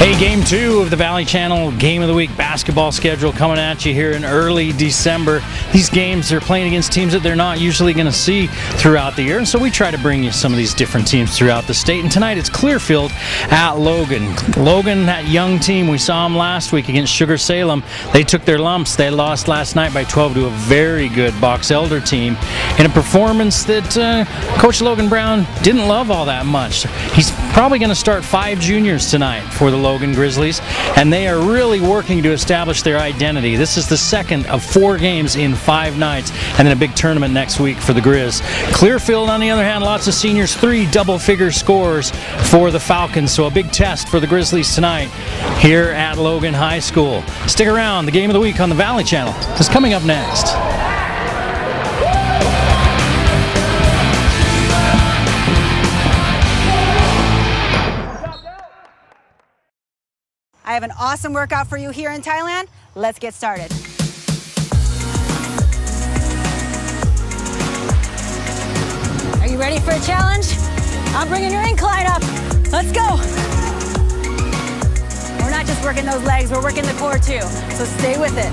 Hey, game two of the Valley Channel Game of the Week basketball schedule coming at you here in early December. These games they're playing against teams that they're not usually going to see throughout the year, and so we try to bring you some of these different teams throughout the state. And tonight it's Clearfield at Logan. Logan, that young team, we saw them last week against Sugar Salem. They took their lumps. They lost last night by 12 to a very good Box Elder team in a performance that uh, Coach Logan Brown didn't love all that much. He's probably going to start five juniors tonight for the Logan Grizzlies, and they are really working to establish their identity. This is the second of four games in five nights, and then a big tournament next week for the Grizz. Clearfield, on the other hand, lots of seniors, three double figure scores for the Falcons, so a big test for the Grizzlies tonight here at Logan High School. Stick around, the game of the week on the Valley Channel is coming up next. I have an awesome workout for you here in Thailand. Let's get started. Are you ready for a challenge? I'm bringing your incline up. Let's go. We're not just working those legs, we're working the core too. So stay with it.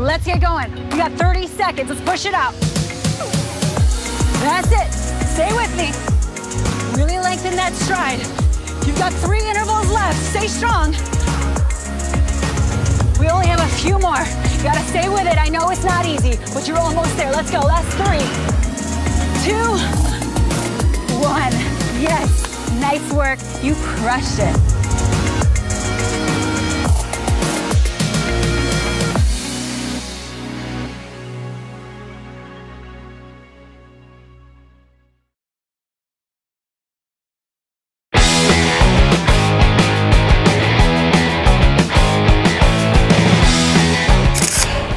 Let's get going. We got 30 seconds. Let's push it out. That's it. Stay with me. Really lengthen that stride. You've got three intervals left. Stay strong. We only have a few more. You gotta stay with it. I know it's not easy, but you're almost there. Let's go. Last three, two, one. Yes. Nice work. You crushed it.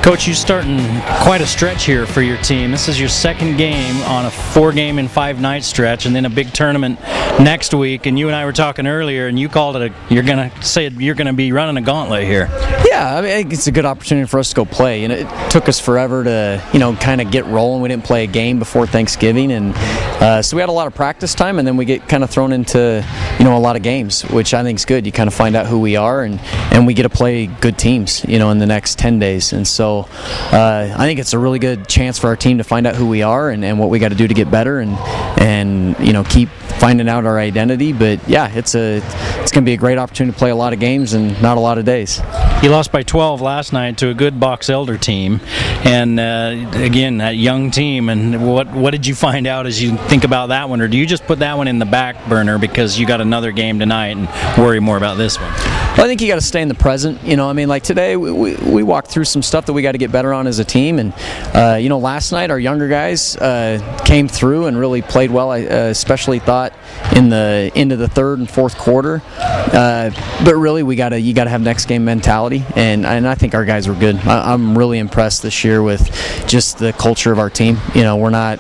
Coach, you're starting quite a stretch here for your team. This is your second game on a four game and five night stretch, and then a big tournament next week. And you and I were talking earlier, and you called it a. You're gonna say you're gonna be running a gauntlet here. Yeah, I mean, it's a good opportunity for us to go play. And it took us forever to, you know, kind of get rolling. We didn't play a game before Thanksgiving, and uh, so we had a lot of practice time, and then we get kind of thrown into, you know, a lot of games, which I think is good. You kind of find out who we are, and and we get to play good teams, you know, in the next ten days, and so uh, I think it's a really good chance for our team to find out who we are and, and what we got to do to get better, and and you know keep finding out our identity. But yeah, it's a it's going to be a great opportunity to play a lot of games and not a lot of days. You lost by 12 last night to a good Box Elder team, and uh, again that young team. And what what did you find out as you think about that one, or do you just put that one in the back burner because you got another game tonight and worry more about this one? Well, I think you got to stay in the present. You know, I mean, like today we, we, we walked through some stuff that we got to get better on as a team, and uh, you know, last night our younger guys uh, came through and really played well. I uh, especially thought in the end of the third and fourth quarter. Uh, but really, we got to you got to have next game mentality, and and I think our guys were good. I, am really impressed this year with just the culture of our team. You know, we're not.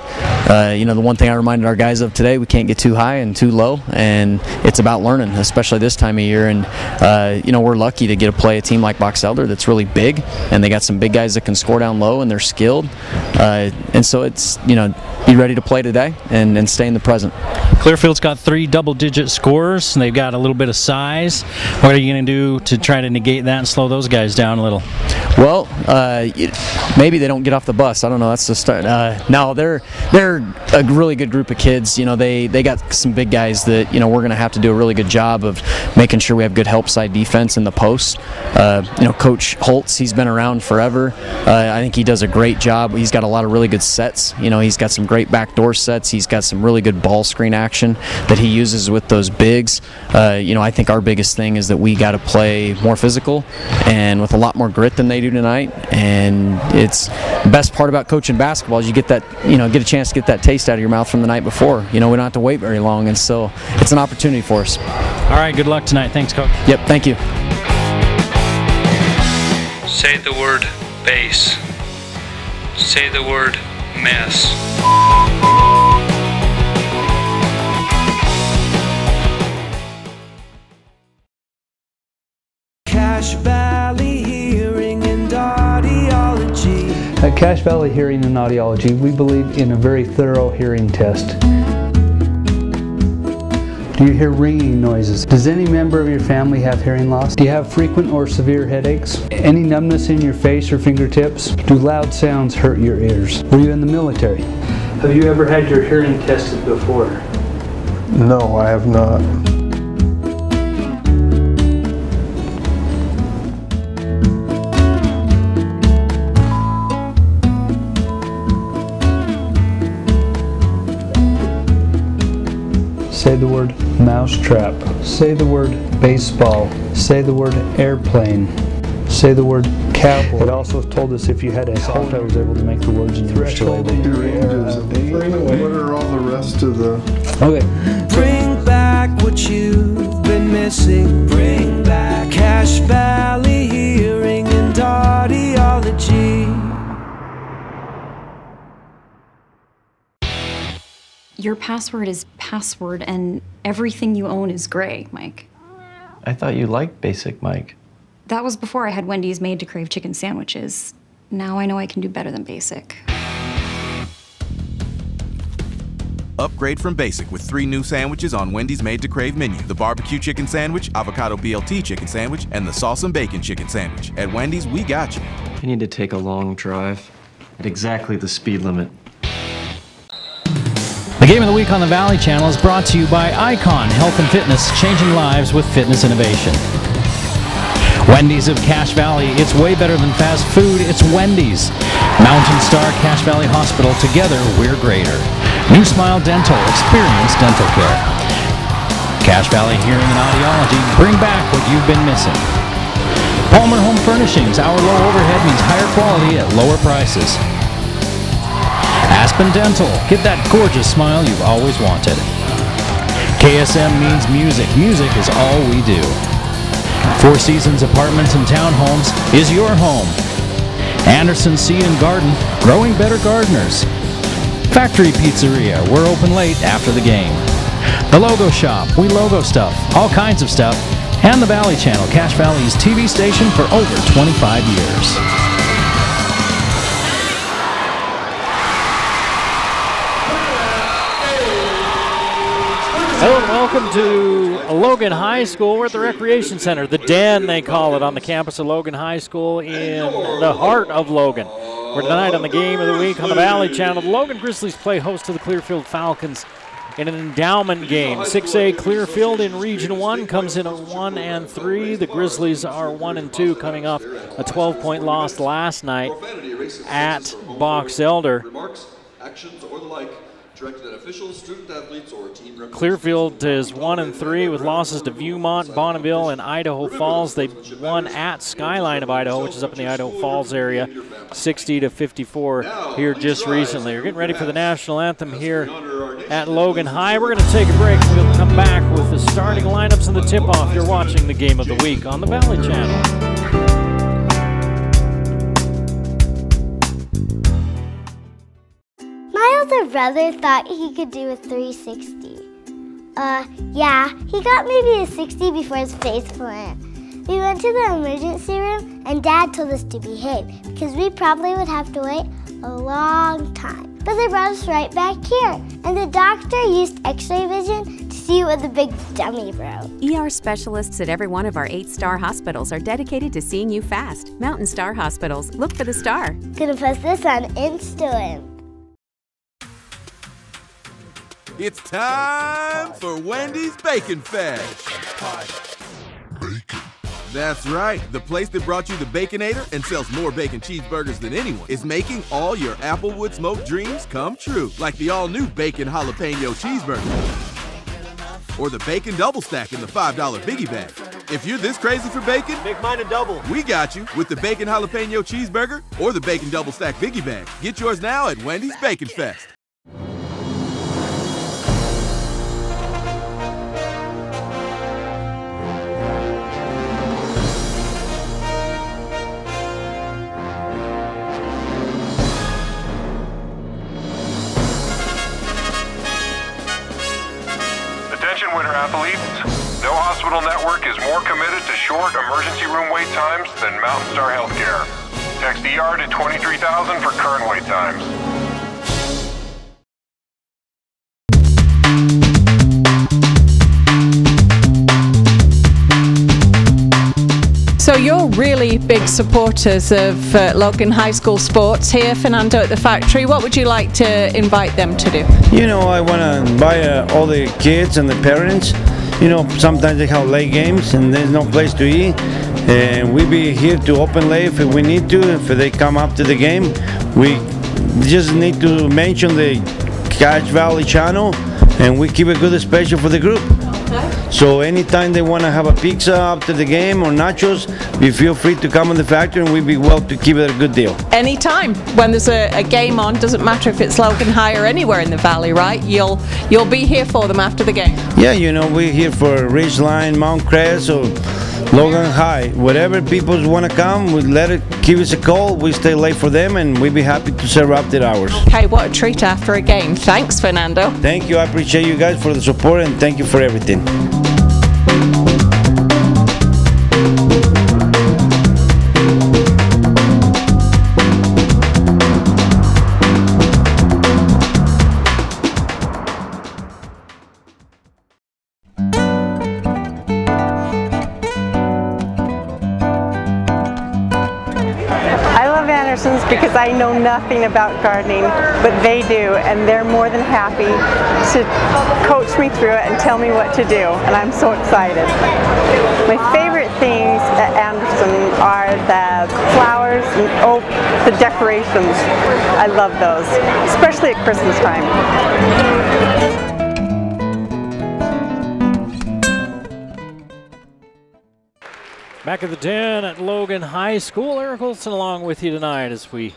Uh, you know, the one thing I reminded our guys of today, we can't get too high and too low, and it's about learning, especially this time of year. And uh, you know, we're lucky to get to play a team like Box Elder that's really big, and they got some big guys that can score down low, and they're skilled. Uh, and so it's you know, be ready to play today and, and stay in the present. Clearfield's got three double-digit scorers, and they've got a little bit of size. What are you going to do to try to negate that and slow those guys down a little? Well, uh, maybe they don't get off the bus. I don't know. That's the start. Uh, no, they're they're a really good group of kids. You know, they they got some big guys that you know we're going to have to do a really good job of making sure we have good help side defense in the post. Uh, you know, Coach Holtz, he's been around forever. Uh, I think he does a great job. He's got a lot of really good sets. You know, he's got some great backdoor sets. He's got some really good ball screen action that he uses with those bigs. Uh, you know, I think our biggest thing is that we got to play more physical and with a lot more grit than they do tonight. And it's the best part about coaching basketball is you get that, you know, get a chance to get that taste out of your mouth from the night before. You know, we don't have to wait very long, and so it's an opportunity for us. All right, good luck tonight. Thanks, coach. Yep, thank you. Say the word base. Say the word mess. Cache Valley Hearing. Cache Valley Hearing and Audiology, we believe in a very thorough hearing test. Do you hear ringing noises? Does any member of your family have hearing loss? Do you have frequent or severe headaches? Any numbness in your face or fingertips? Do loud sounds hurt your ears? Were you in the military? Have you ever had your hearing tested before? No, I have not. Say the word mousetrap. Say the word baseball. Say the word airplane. Say the word cowboy. It also told us if you had a halt, I was able to make the words and you were still able to Your ranges of. What are all the rest of the? Okay. Bring back what you've been missing. Bring back Cache Valley Hearing and Audiology. Your password is password, and everything you own is gray, Mike. I thought you liked Basic Mike. That was before I had Wendy's made to crave chicken sandwiches. Now I know I can do better than basic. Upgrade from basic with three new sandwiches on Wendy's Made to Crave menu the barbecue chicken sandwich, avocado BLT chicken sandwich, and the sauce and bacon chicken sandwich. At Wendy's, we got you. I need to take a long drive at exactly the speed limit. The Game of the Week on the Valley Channel is brought to you by Icon Health and Fitness, changing lives with fitness innovation. Wendy's of Cache Valley, it's way better than fast food, it's Wendy's. Mountain Star Cache Valley Hospital, together we're greater. New Smile Dental, experience dental care. Cache Valley Hearing and Audiology, bring back what you've been missing. Palmer Home Furnishings, our low overhead means higher quality at lower prices. Aspen Dental, get that gorgeous smile you've always wanted. KSM means music. Music is all we do. Four Seasons Apartments and Townhomes is your home. Anderson Seed and Garden, growing better gardeners. Factory Pizzeria, we're open late after the game. The Logo Shop, we logo stuff, all kinds of stuff. And the Valley Channel, Cache Valley's TV station for over 25 years. Hello and welcome to Logan High School. We're at the Recreation Center, the Den they call it, on the campus of Logan High School in the heart of Logan. We're tonight on the Game of the Week on the Valley Channel. The Logan Grizzlies play host to the Clearfield Falcons in an endowment game. 6A Clearfield in Region 1 comes in at 1 and 3. The Grizzlies are 1 and 2 coming off a 12-point loss last night at Box Elder. Remarks, actions, or the like directed at officials, student athletes, or team representatives. Clearfield is one and three with losses to Viewmont, Bonneville, and Idaho Falls. They won at Skyline of Idaho, which is up in the Idaho Falls area, 60 to 54 here just recently. We're getting ready for the national anthem here at Logan High. We're going to take a break. We'll come back with the starting lineups and the tip-off. You're watching the Game of the Week on the Valley Channel. Older brother thought he could do a 360. Uh, yeah, he got maybe a 60 before his face went. We went to the emergency room and Dad told us to behave because we probably would have to wait a long time. But they brought us right back here, and the doctor used x-ray vision to see what the big dummy wrote. ER specialists at every one of our eight star hospitals are dedicated to seeing you fast. Mountain Star Hospitals. Look for the star. Gonna post this on Instagram. It's time for Wendy's Bacon Fest. Bacon. That's right. The place that brought you the Baconator and sells more bacon cheeseburgers than anyone is making all your Applewood smoked dreams come true. Like the all new Bacon Jalapeno Cheeseburger. Or the Bacon Double Stack in the $5 biggie bag. If you're this crazy for bacon, make mine a double. We got you with the Bacon Jalapeno Cheeseburger or the Bacon Double Stack biggie bag. Get yours now at Wendy's Bacon Fest. Athletes. No hospital network is more committed to short emergency room wait times than Mountain Star Healthcare. Text ER to 23,000 for current wait times. You're really big supporters of uh, Logan High School sports here, Fernando, at the factory. What would you like to invite them to do? You know, I want to invite uh, all the kids and the parents. You know, sometimes they have late games and there's no place to eat. And we be here to open late if we need to. If they come up to the game, we just need to mention the Cache Valley channel and we keep a good special for the group. So anytime they want to have a pizza after the game or nachos, we feel free to come in the factory and we'd be well to keep it a good deal. Anytime when there's a, a game on, doesn't matter if it's Logan High or anywhere in the valley, right? You'll you'll be here for them after the game. Yeah, you know, we're here for Ridgeline, Mount Crest, or Logan High. Whatever people want to come, we let it give us a call. We stay late for them and we'd be happy to serve after hours. Okay, what a treat after a game. Thanks, Fernando. Thank you. I appreciate you guys for the support and thank you for everything. Nothing about gardening, but they do, and they're more than happy to coach me through it and tell me what to do, and I'm so excited. My favorite things at Anderson are the flowers and oh, the decorations. I love those, especially at Christmas time. Back at the den at Logan High School. Eric Olson along with you tonight as we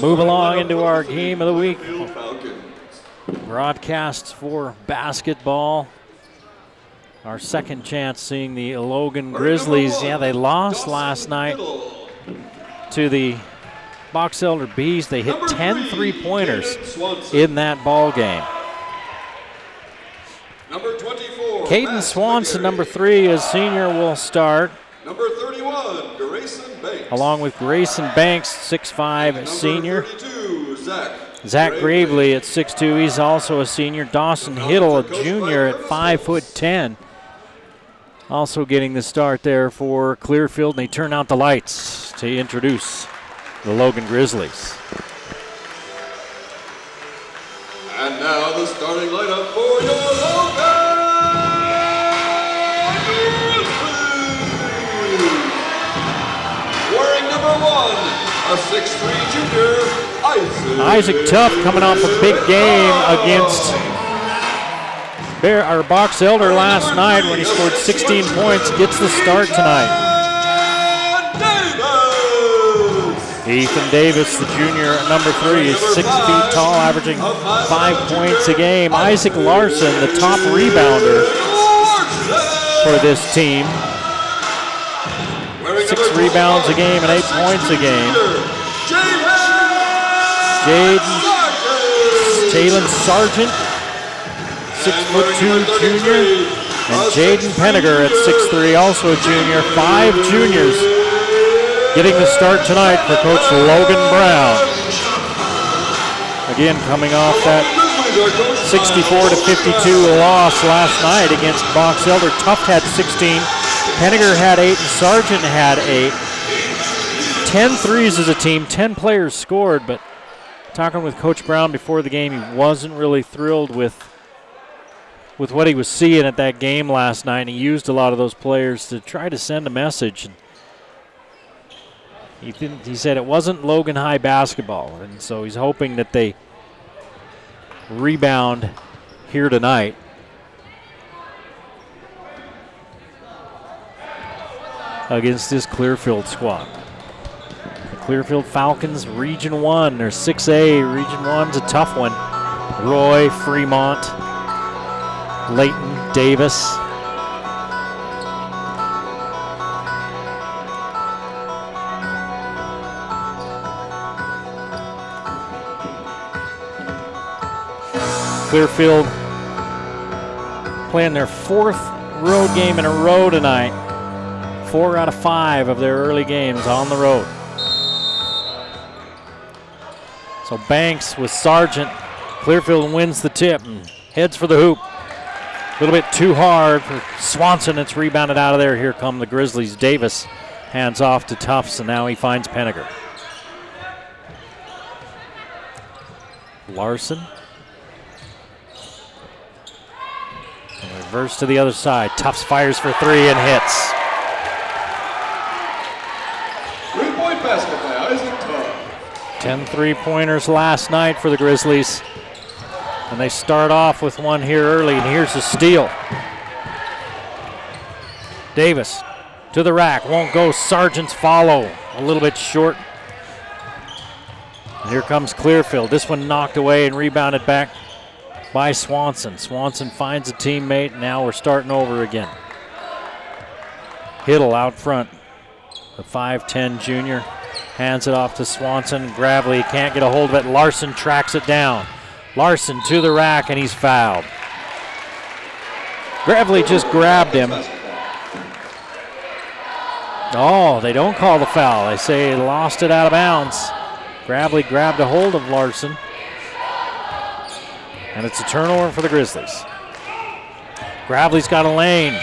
move along into our game of the week. Broadcasts for basketball. Our second chance seeing the Logan Grizzlies. Yeah, they lost last night to the Box Elder Bees. They hit 10 three pointers in that ball game. Number 24. Caden Swanson, number three, as senior, will start, Number 31, Grayson Banks. along with Grayson Banks, 6'5 senior. Zach. Zach Gravely at 6'2", he's also a senior. Dawson Hiddle, a junior at 5'10". Also getting the start there for Clearfield, and they turn out the lights to introduce the Logan Grizzlies. Isaac. Isaac Tuft coming off a big game against Bear, our Box Elder last night when he scored 16 points, gets the start tonight. Ethan Davis, the junior number three, is six feet tall, averaging five points a game. Isaac Larson, the top rebounder for this team. Six rebounds a game and eight points a game. Jaden Jalen Sargent, six foot two junior, and Jaden Penninger at six three, also a junior. Five juniors getting the start tonight for Coach Logan Brown. Again, coming off that 64 to 52 loss last night against Box Elder. Tuft had 16, Penninger had eight, and Sargent had eight. 10 threes as a team, 10 players scored, but talking with Coach Brown before the game, he wasn't really thrilled with with what he was seeing at that game last night. He used a lot of those players to try to send a message. He, he said it wasn't Logan High basketball, and so he's hoping that they rebound here tonight. Against this Clearfield squad. Clearfield Falcons, Region 1. They're 6A. Region 1's a tough one. Roy, Fremont, Layton, Davis. Clearfield playing their fourth road game in a row tonight. Four out of five of their early games on the road. So Banks with Sargent. Clearfield wins the tip and heads for the hoop. A little bit too hard for Swanson. It's rebounded out of there. Here come the Grizzlies. Davis hands off to Tufts, and now he finds Penniger. Larson. And reverse to the other side. Tufts fires for three and hits. Three-point basket by Isaac Tubbs. 10 three pointers last night for the Grizzlies. And they start off with one here early, and here's the steal. Davis to the rack, won't go. Sargent's follow, a little bit short. And here comes Clearfield. This one knocked away and rebounded back by Swanson. Swanson finds a teammate. Now we're starting over again. Hiddle out front. The 5'10 junior hands it off to Swanson. Gravely can't get a hold of it. Larson tracks it down. Larson to the rack and he's fouled. Gravely just grabbed him. Oh, they don't call the foul. They say lost it out of bounds. Gravely grabbed a hold of Larson. And it's a turnover for the Grizzlies. Gravely's got a lane.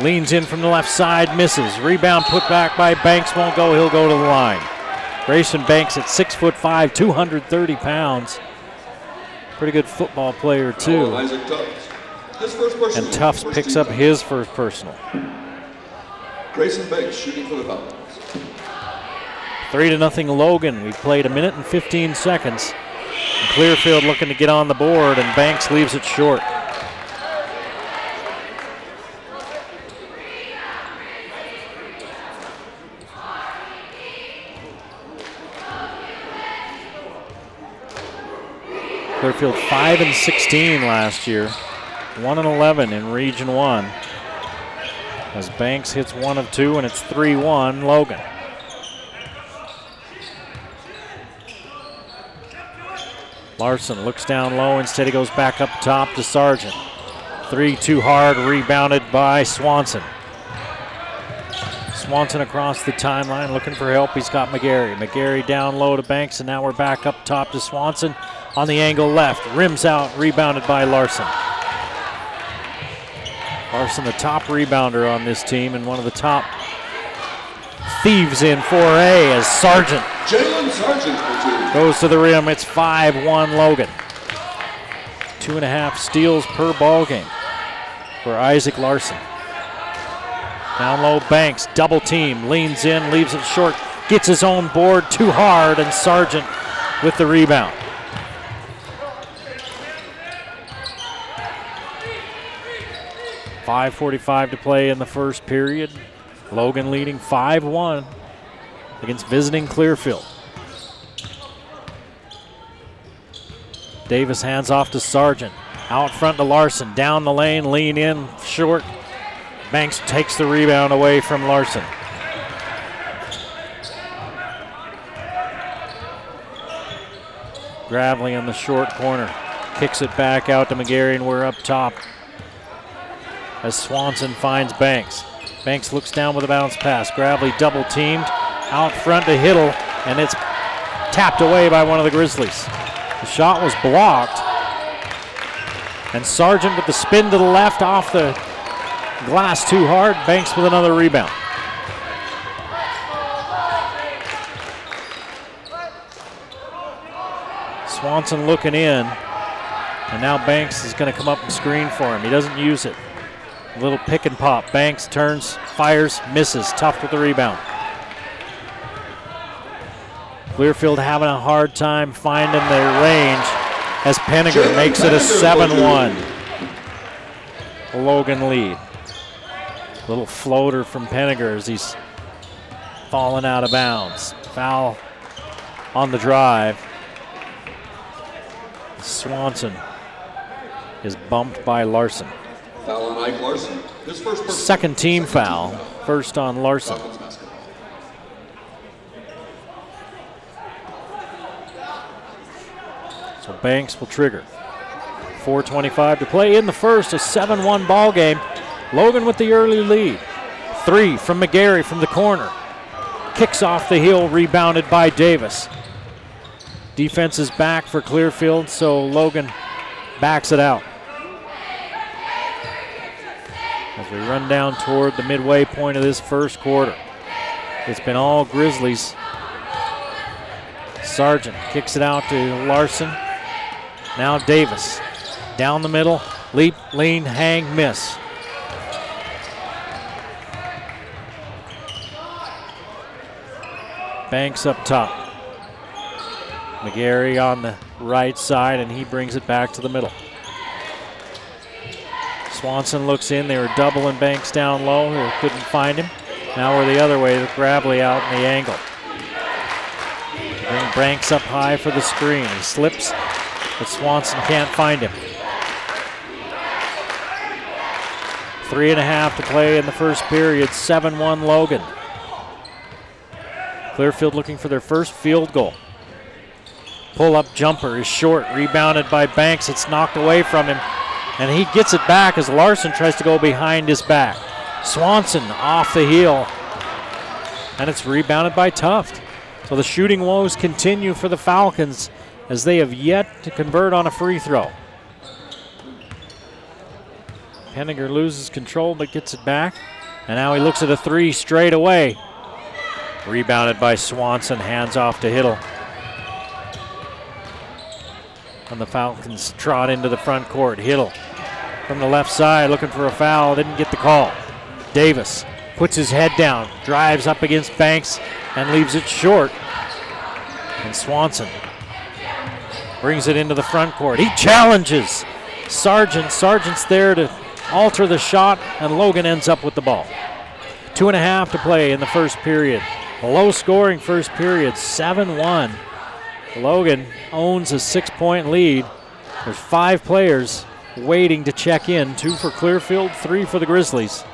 Leans in from the left side, misses. Rebound put back by Banks, won't go. He'll go to the line. Grayson Banks at six foot five, 230 pounds. Pretty good football player too. Isaac Tubbs. His first personal. And Tufts picks up his first personal. Grayson Banks shooting for the Falcons. Three to nothing Logan. We played a minute and 15 seconds. And Clearfield looking to get on the board, and Banks leaves it short. Clearfield 5 and 16 last year, 1 and 11 in Region 1. As Banks hits one of two, and it's 3 1 Logan. Larson looks down low. Instead, he goes back up top to Sargent. 3 2 hard, rebounded by Swanson. Swanson across the timeline looking for help. He's got McGarry. McGarry down low to Banks, and now we're back up top to Swanson on the angle left. Rims out, rebounded by Larson. Larson, the top rebounder on this team, and one of the top thieves in 4A as Sargent Jalen Sargent. Goes to the rim. It's 5 1 Logan. Two and a half steals per ball game for Isaac Larson. Down low, Banks, double team, leans in, leaves it short, gets his own board too hard, and Sargent with the rebound. Five forty-five to play in the first period. Logan leading 5-1 against visiting Clearfield. Davis hands off to Sargent. Out front to Larson. Down the lane, lean in, short. Banks takes the rebound away from Larson. Gravely in the short corner. Kicks it back out to McGarry, and we're up top. As Swanson finds Banks. Banks looks down with a bounce pass. Gravely double teamed. Out front to Hiddle, and it's tapped away by one of the Grizzlies. The shot was blocked. And Sargent with the spin to the left off the glass too hard. Banks with another rebound. Swanson looking in. And now Banks is going to come up and screen for him. He doesn't use it. Little pick and pop. Banks turns, fires, misses. Tuft with the rebound. Clearfield having a hard time finding their range as Penniger makes it a 7-1. Logan lead. Little floater from Penninger as he's falling out of bounds. Foul on the drive. Swanson is bumped by Larson. Foul on Ike Larson. His first. Second team foul. First on Larson. So Banks will trigger. 4.25 to play in the first, a 7 1 ball game. Logan with the early lead. Three from McGarry from the corner. Kicks off the heel, rebounded by Davis. Defense is back for Clearfield, so Logan backs it out. As we run down toward the midway point of this first quarter, it's been all Grizzlies. Sargent kicks it out to Larson. Now Davis. Down the middle. Leap, lean, hang, miss. Banks up top. McGarry on the right side, and he brings it back to the middle. Swanson looks in. They were doubling Banks down low. They couldn't find him. Now we're the other way. with Gravely out in the angle. Bring Banks up high for the screen. He slips, but Swanson can't find him. Three and a half to play in the first period. 7 1 Logan. Clearfield looking for their first field goal. Pull up jumper is short, rebounded by Banks. It's knocked away from him, and he gets it back as Larson tries to go behind his back. Swanson off the heel, and it's rebounded by Tuft. So the shooting woes continue for the Falcons as they have yet to convert on a free throw. Henniger loses control but gets it back. And now he looks at a three straight away. Rebounded by Swanson, hands off to Hiddle. And the Falcons trot into the front court. Hiddle from the left side looking for a foul, didn't get the call. Davis puts his head down, drives up against Banks, and leaves it short. And Swanson brings it into the front court. He challenges Sargent. Sargent's there to alter the shot, and Logan ends up with the ball. Two and a half to play in the first period. A low scoring first period, 7 1. Logan owns a six point lead. There's five players waiting to check in two for Clearfield, three for the Grizzlies.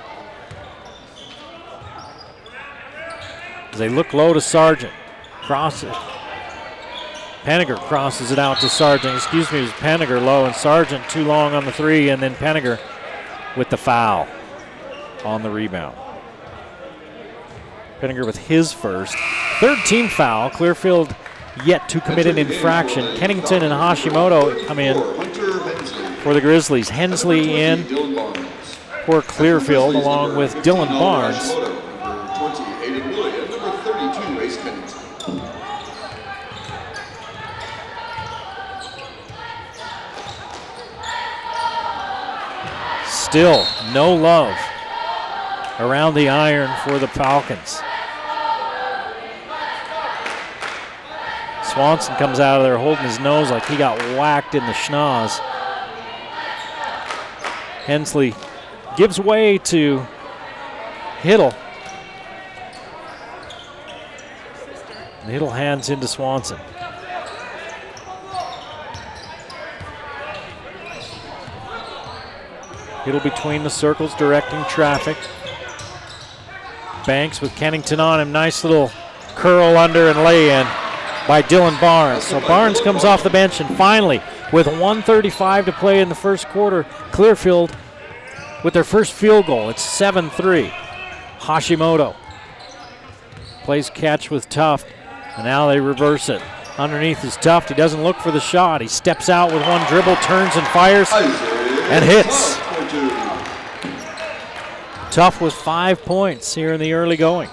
As they look low to Sargent. Cross it. Paniger crosses it out to Sargent. Excuse me, it was Paniger low and Sargent too long on the three, and then Paniger with the foul on the rebound. Paniger with his first. Third team foul. Clearfield yet to commit an infraction. Kennington and Hashimoto come in for the Grizzlies. Hensley in for Clearfield along with Dylan Barnes. Still no love around the iron for the Falcons. Swanson comes out of there holding his nose like he got whacked in the schnoz. Hensley gives way to Hiddle. And Hiddle hands into Swanson. Hiddle between the circles, directing traffic. Banks with Kennington on him. Nice little curl under and lay in by Dylan Barnes. So Barnes comes off the bench, and finally, with 135 to play in the first quarter, Clearfield with their first field goal. It's 7 3. Hashimoto plays catch with Tuft, and now they reverse it. Underneath is Tuft. He doesn't look for the shot. He steps out with one dribble, turns and fires, and hits. Tuft with five points here in the early going.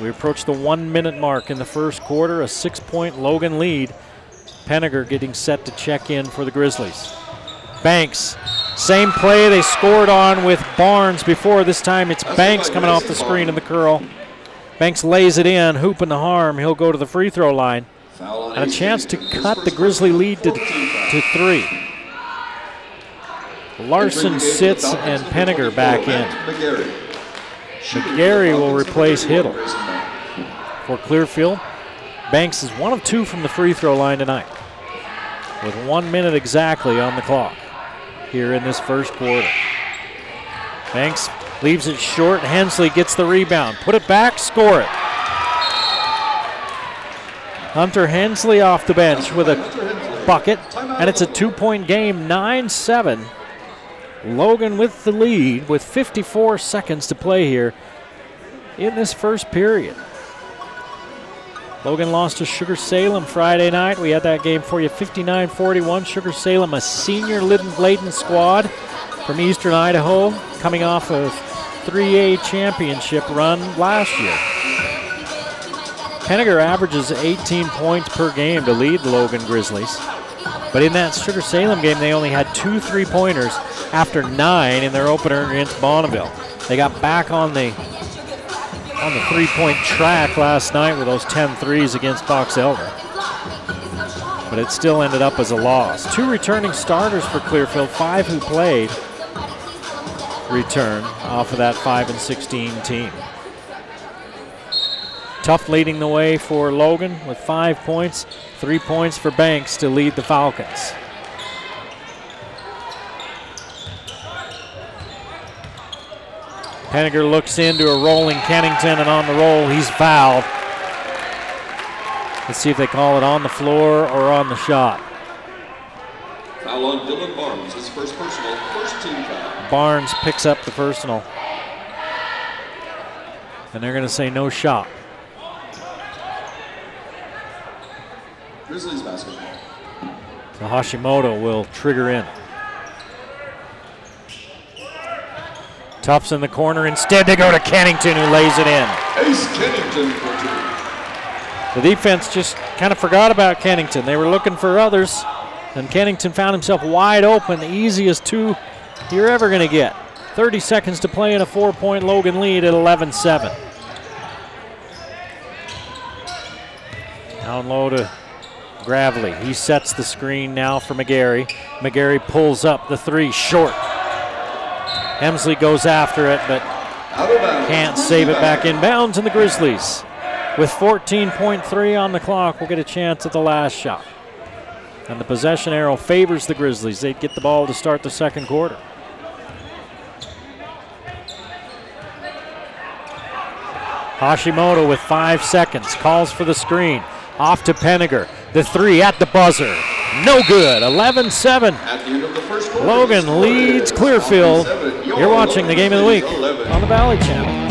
We approach the one minute mark in the first quarter, a six point Logan lead. Peniger getting set to check in for the Grizzlies. Banks, same play they scored on with Barnes before. This time it's Banks coming off the screen in the curl. Banks lays it in, hooping the harm. He'll go to the free throw line. And a chance to cut the Grizzly lead to, to three. Larson sits and Peniger back in. McGarry will replace Hiddle. For Clearfield, Banks is one of two from the free throw line tonight. With one minute exactly on the clock here in this first quarter. Banks leaves it short. Hensley gets the rebound. Put it back, score it. Hunter Hensley off the bench with a bucket, and it's a two point game, 9 7. Logan with the lead with 54 seconds to play here in this first period. Logan lost to Sugar Salem Friday night. We had that game for you 59 41. Sugar Salem, a senior laden squad from Eastern Idaho, coming off of 3A championship run last year. Henniger averages 18 points per game to lead the Logan Grizzlies. But in that Sugar Salem game, they only had two three pointers after nine in their opener against Bonneville. They got back on the on the three-point track last night with those 10 threes against Box Elder. But it still ended up as a loss. Two returning starters for Clearfield, five who played return off of that 5 and 16 team. Tuft leading the way for Logan with five points, three points for Banks to lead the Falcons. Henniger looks into a rolling Kennington, and on the roll, he's fouled. Let's see if they call it on the floor or on the shot. Foul on Dylan Barnes, his first personal, first team foul. Barnes picks up the personal. And they're going to say no shot. Grizzlies basketball. So Hashimoto will trigger in. Tufts in the corner. Instead, they go to Kennington, who lays it in. Ace Kennington for two. The defense just kind of forgot about Kennington. They were looking for others, and Kennington found himself wide open, the easiest two you're ever going to get. 30 seconds to play in a four point Logan lead at 11 7. Down low to Gravely. He sets the screen now for McGarry. McGarry pulls up the three short. Hensley goes after it, but can't save it back in bounds. And the Grizzlies, with 14.3 on the clock, will get a chance at the last shot. And the possession arrow favors the Grizzlies. They get the ball to start the second quarter. Hashimoto with five seconds calls for the screen. Off to Penniger. The three at the buzzer. No good. 11 7. Logan leads Clearfield. You're watching the game of the week on the Valley Channel.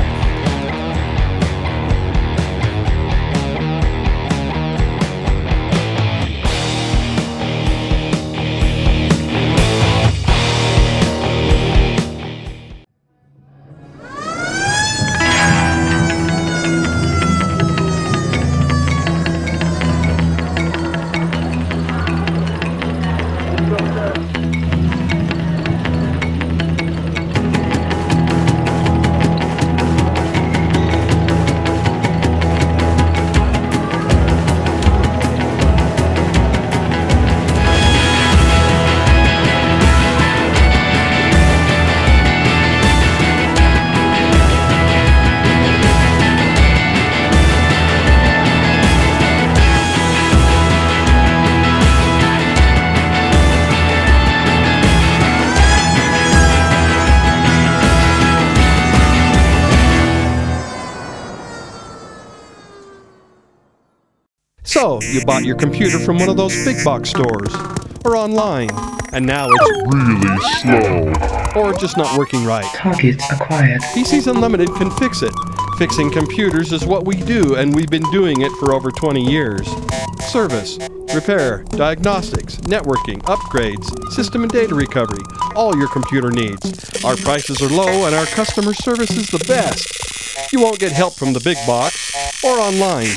You bought your computer from one of those big box stores or online, and now it's really slow or just not working right. Target acquired. PCs Unlimited can fix it. Fixing computers is what we do, and we've been doing it for over 20 years. Service, repair, diagnostics, networking, upgrades, system and data recovery, all your computer needs. Our prices are low and our customer service is the best. You won't get help from the big box or online.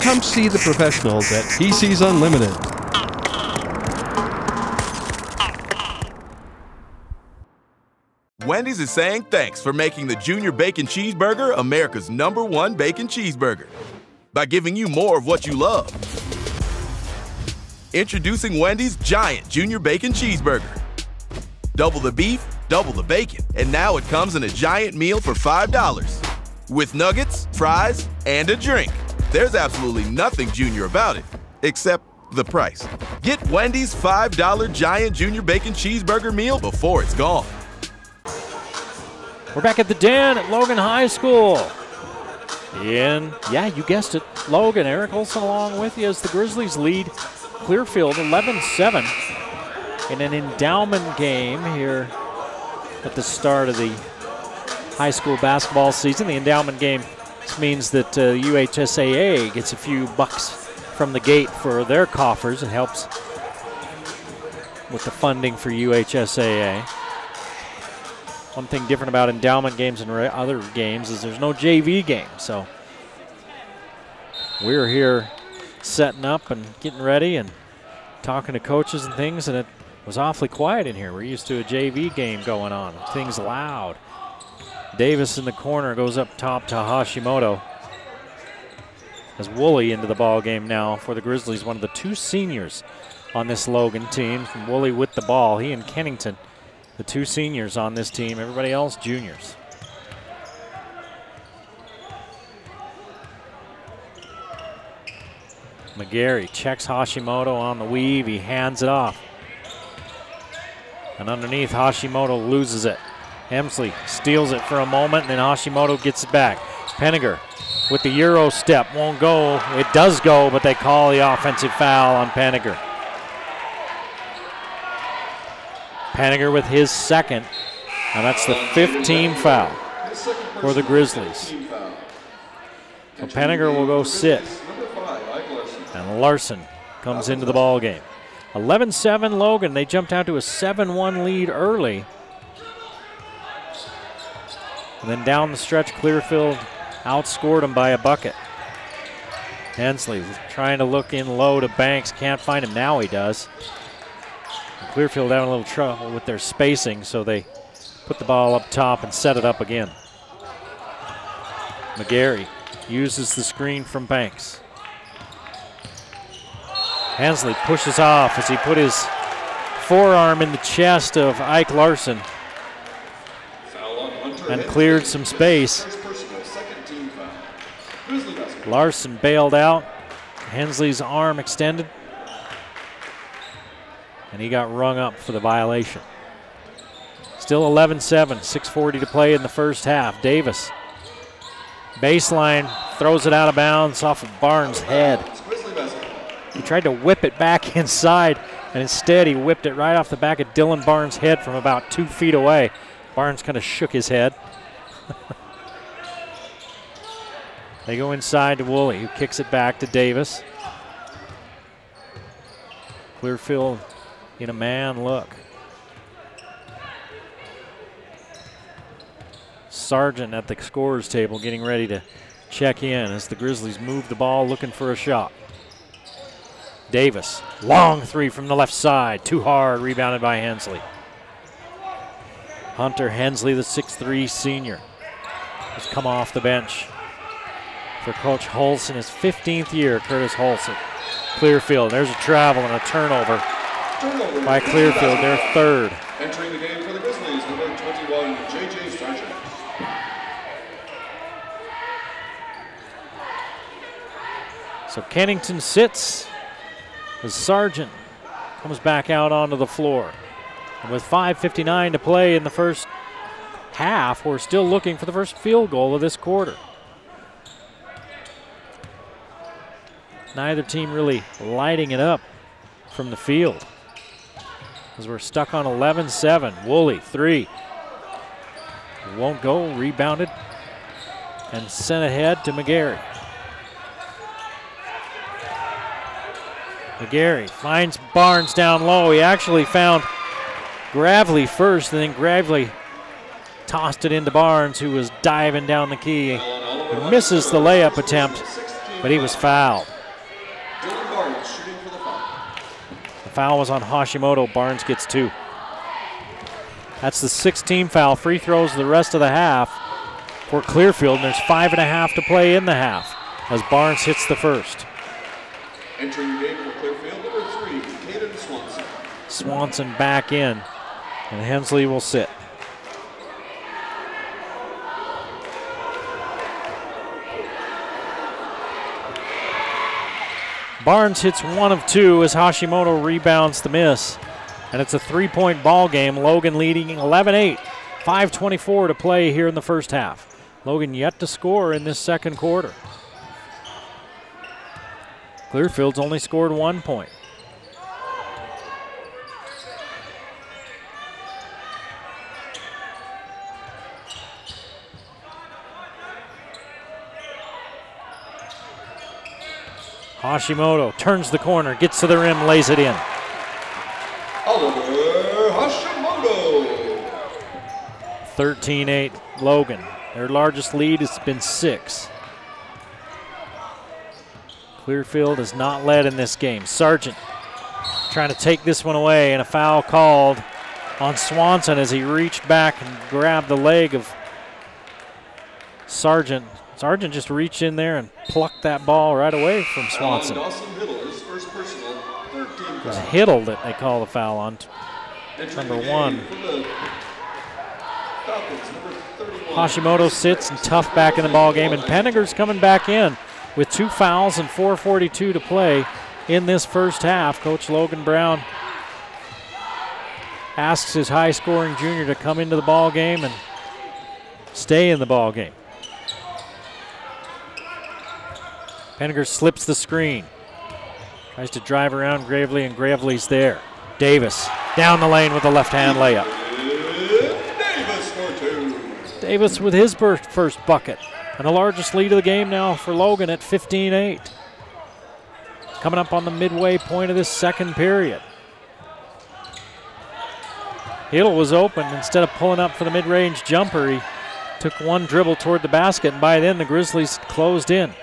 Come see the professionals at PCs Unlimited. Wendy's is saying thanks for making the Junior Bacon Cheeseburger America's number one bacon cheeseburger by giving you more of what you love. Introducing Wendy's Giant Junior Bacon Cheeseburger. Double the beef, double the bacon, and now it comes in a giant meal for $5 with nuggets, fries, and a drink. There's absolutely nothing junior about it, except the price. Get Wendy's $5 Giant Junior Bacon Cheeseburger meal before it's gone. We're back at the Den at Logan High School. In, yeah, you guessed it, Logan. Eric Olson along with you as the Grizzlies lead Clearfield 11 7 in an endowment game here at the start of the high school basketball season. The endowment game means that uh, UHSAA gets a few bucks from the gate for their coffers. It helps with the funding for UHSAA. One thing different about endowment games and other games is there's no JV game. So we're here setting up and getting ready and talking to coaches and things, and it was awfully quiet in here. We're used to a JV game going on. Things loud. Davis in the corner goes up top to Hashimoto. As Woolley into the ball game now for the Grizzlies, one of the two seniors on this Logan team. From Woolley with the ball. He and Kennington the two seniors on this team, everybody else juniors. McGarry checks Hashimoto on the weave. He hands it off. And underneath, Hashimoto loses it. Hensley steals it for a moment, and then Hashimoto gets it back. Penninger with the Euro step won't go. It does go, but they call the offensive foul on Penninger. Paniger with his second, and that's the fifth team foul for the Grizzlies. So Penninger will go sit, and Larson comes into the ball game. 11-7 Logan. They jumped out to a 7-1 lead early. And then down the stretch, Clearfield outscored them by a bucket. Hensley trying to look in low to Banks. Can't find him. Now he does. Clearfield having a little trouble with their spacing, so they put the ball up top and set it up again. McGarry uses the screen from Banks. Hensley pushes off as he put his forearm in the chest of Ike Larson and cleared some space. Larson bailed out. Hensley's arm extended and he got rung up for the violation. Still 11 7, 6.40 to play in the first half. Davis, baseline, throws it out of bounds off of Barnes' head. He tried to whip it back inside, and instead he whipped it right off the back of Dylan Barnes' head from about two feet away. Barnes kind of shook his head. they go inside to Woolley, who kicks it back to Davis. Clearfield in a man look. Sargent at the scorers table getting ready to check in as the Grizzlies move the ball looking for a shot. Davis, long three from the left side, too hard, rebounded by Hensley. Hunter Hensley, the 6'3 senior, has come off the bench for Coach Holson, his 15th year, Curtis Holson. Clearfield, there's a travel and a turnover by Clearfield, their third. Entering the game for the Grizzlies, number 21, J.J. Sargent. So Kennington sits as Sargent comes back out onto the floor. With 5.59 to play in the first half, we're still looking for the first field goal of this quarter. Neither team really lighting it up from the field as we're stuck on 11 7. Woolley, three. Won't go, rebounded and sent ahead to McGarry. McGarry finds Barnes down low. He actually found Gravely first, and then Gravely tossed it into Barnes, who was diving down the key. He misses the layup attempt, but he was fouled. The foul was on Hashimoto. Barnes gets two. That's the 16 foul. Free throws the rest of the half for Clearfield, and there's five and a half to play in the half as Barnes hits the first. Entering the game for Clearfield, number three, Caden Swanson. Swanson back in, and Hensley will sit. Barnes hits one of two as Hashimoto rebounds the miss. And it's a three point ball game. Logan leading 11 8. 5.24 to play here in the first half. Logan yet to score in this second quarter. Clearfield's only scored one point. Hashimoto turns the corner, gets to the rim, lays it in. Oliver Hashimoto. 13 8 Logan. Their largest lead has been six. Clearfield has not led in this game. Sargent trying to take this one away, and a foul called on Swanson as he reached back and grabbed the leg of Sargent. Sargent just reached in there and plucked that ball right away from Swanson. Dawson Hiddle, his first personal, 13 It was. Hiddle that they call the foul on. Number one. for the Falcons, number 31. Hashimoto sits and Tuft back in the ball game, and Penninger's coming back in with two fouls and 4:42 to play in this first half. Coach Logan Brown asks his high-scoring junior to come into the ball game and stay in the ball game. Penninger slips the screen, tries to drive around Gravely, and Gravely's there. Davis down the lane with a left-hand layup. Davis for two. Davis with his first bucket. And the largest lead of the game now for Logan at 15 8. Coming up on the midway point of this second period. Hiddle was open. Instead of pulling up for the mid range jumper, he took one dribble toward the basket, and by then the Grizzlies closed in.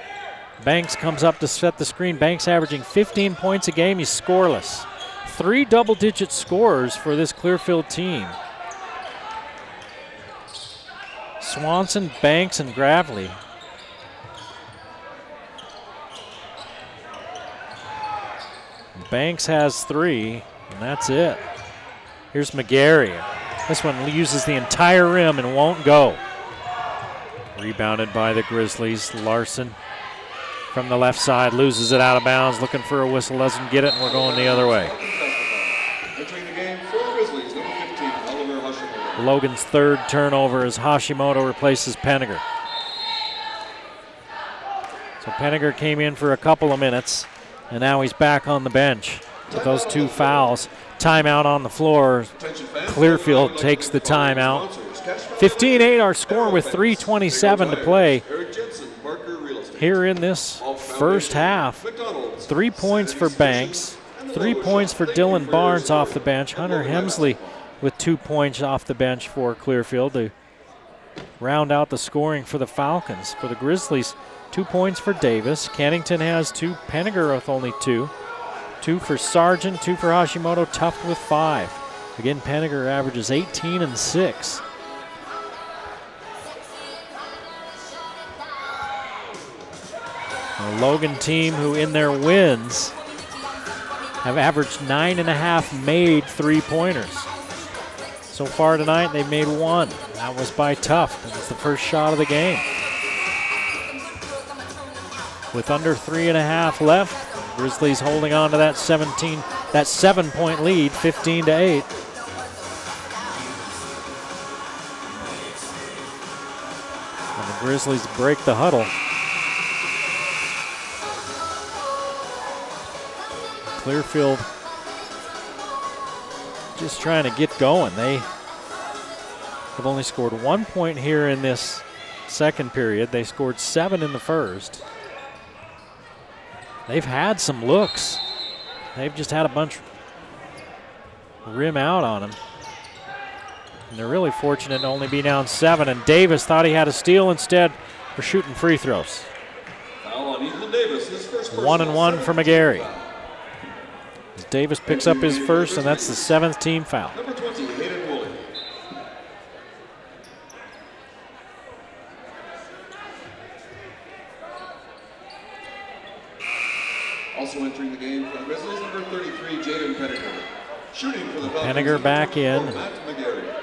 Banks comes up to set the screen. Banks averaging 15 points a game. He's scoreless. Three double digit scores for this Clearfield team. Swanson, Banks, and Gravely. Banks has three, and that's it. Here's McGarry. This one uses the entire rim and won't go. Rebounded by the Grizzlies. Larson from the left side loses it out of bounds, looking for a whistle, doesn't get it, and we're going the other way. Entering the game for the number 15, Logan's third turnover as Hashimoto replaces Penninger. So Penninger came in for a couple of minutes, and now he's back on the bench with those two fouls. Timeout on the floor. Clearfield takes the timeout. 15 8 our score with 3.27 to play here in this first half. Three points for Banks, three points for Dylan Barnes off the bench. Hunter Hensley with two points off the bench for Clearfield to round out the scoring for the Falcons. For the Grizzlies, two points for Davis. Kennington has two. Penninger with only two. Two for Sargent, two for Hashimoto, Tuft with five. Again, Penninger averages 18 and 6. Logan team who, in their wins, have averaged nine and a half made three pointers. So far tonight, they've made one. That was by Tuft. That was the first shot of the game. With under three and a half left, Grizzlies holding on to that 17, that seven point lead, 15 to 8. And the Grizzlies break the huddle. Clearfield just trying to get going. They have only scored one point here in this second period. They scored seven in the first. They've had some looks. They've just had a bunch rim out on them. And they're really fortunate to only be down seven. And Davis thought he had a steal instead for shooting free throws. Foul on Ethan Davis, first. One and one for McGarry. As Davis picks up his first, and that's the seventh team foul. Number 20, Hayden Woolley. Also entering the game for the Grizzlies, number 33, Jaden Penninger. Shooting for the. Penninger back in. for Matt McGarry.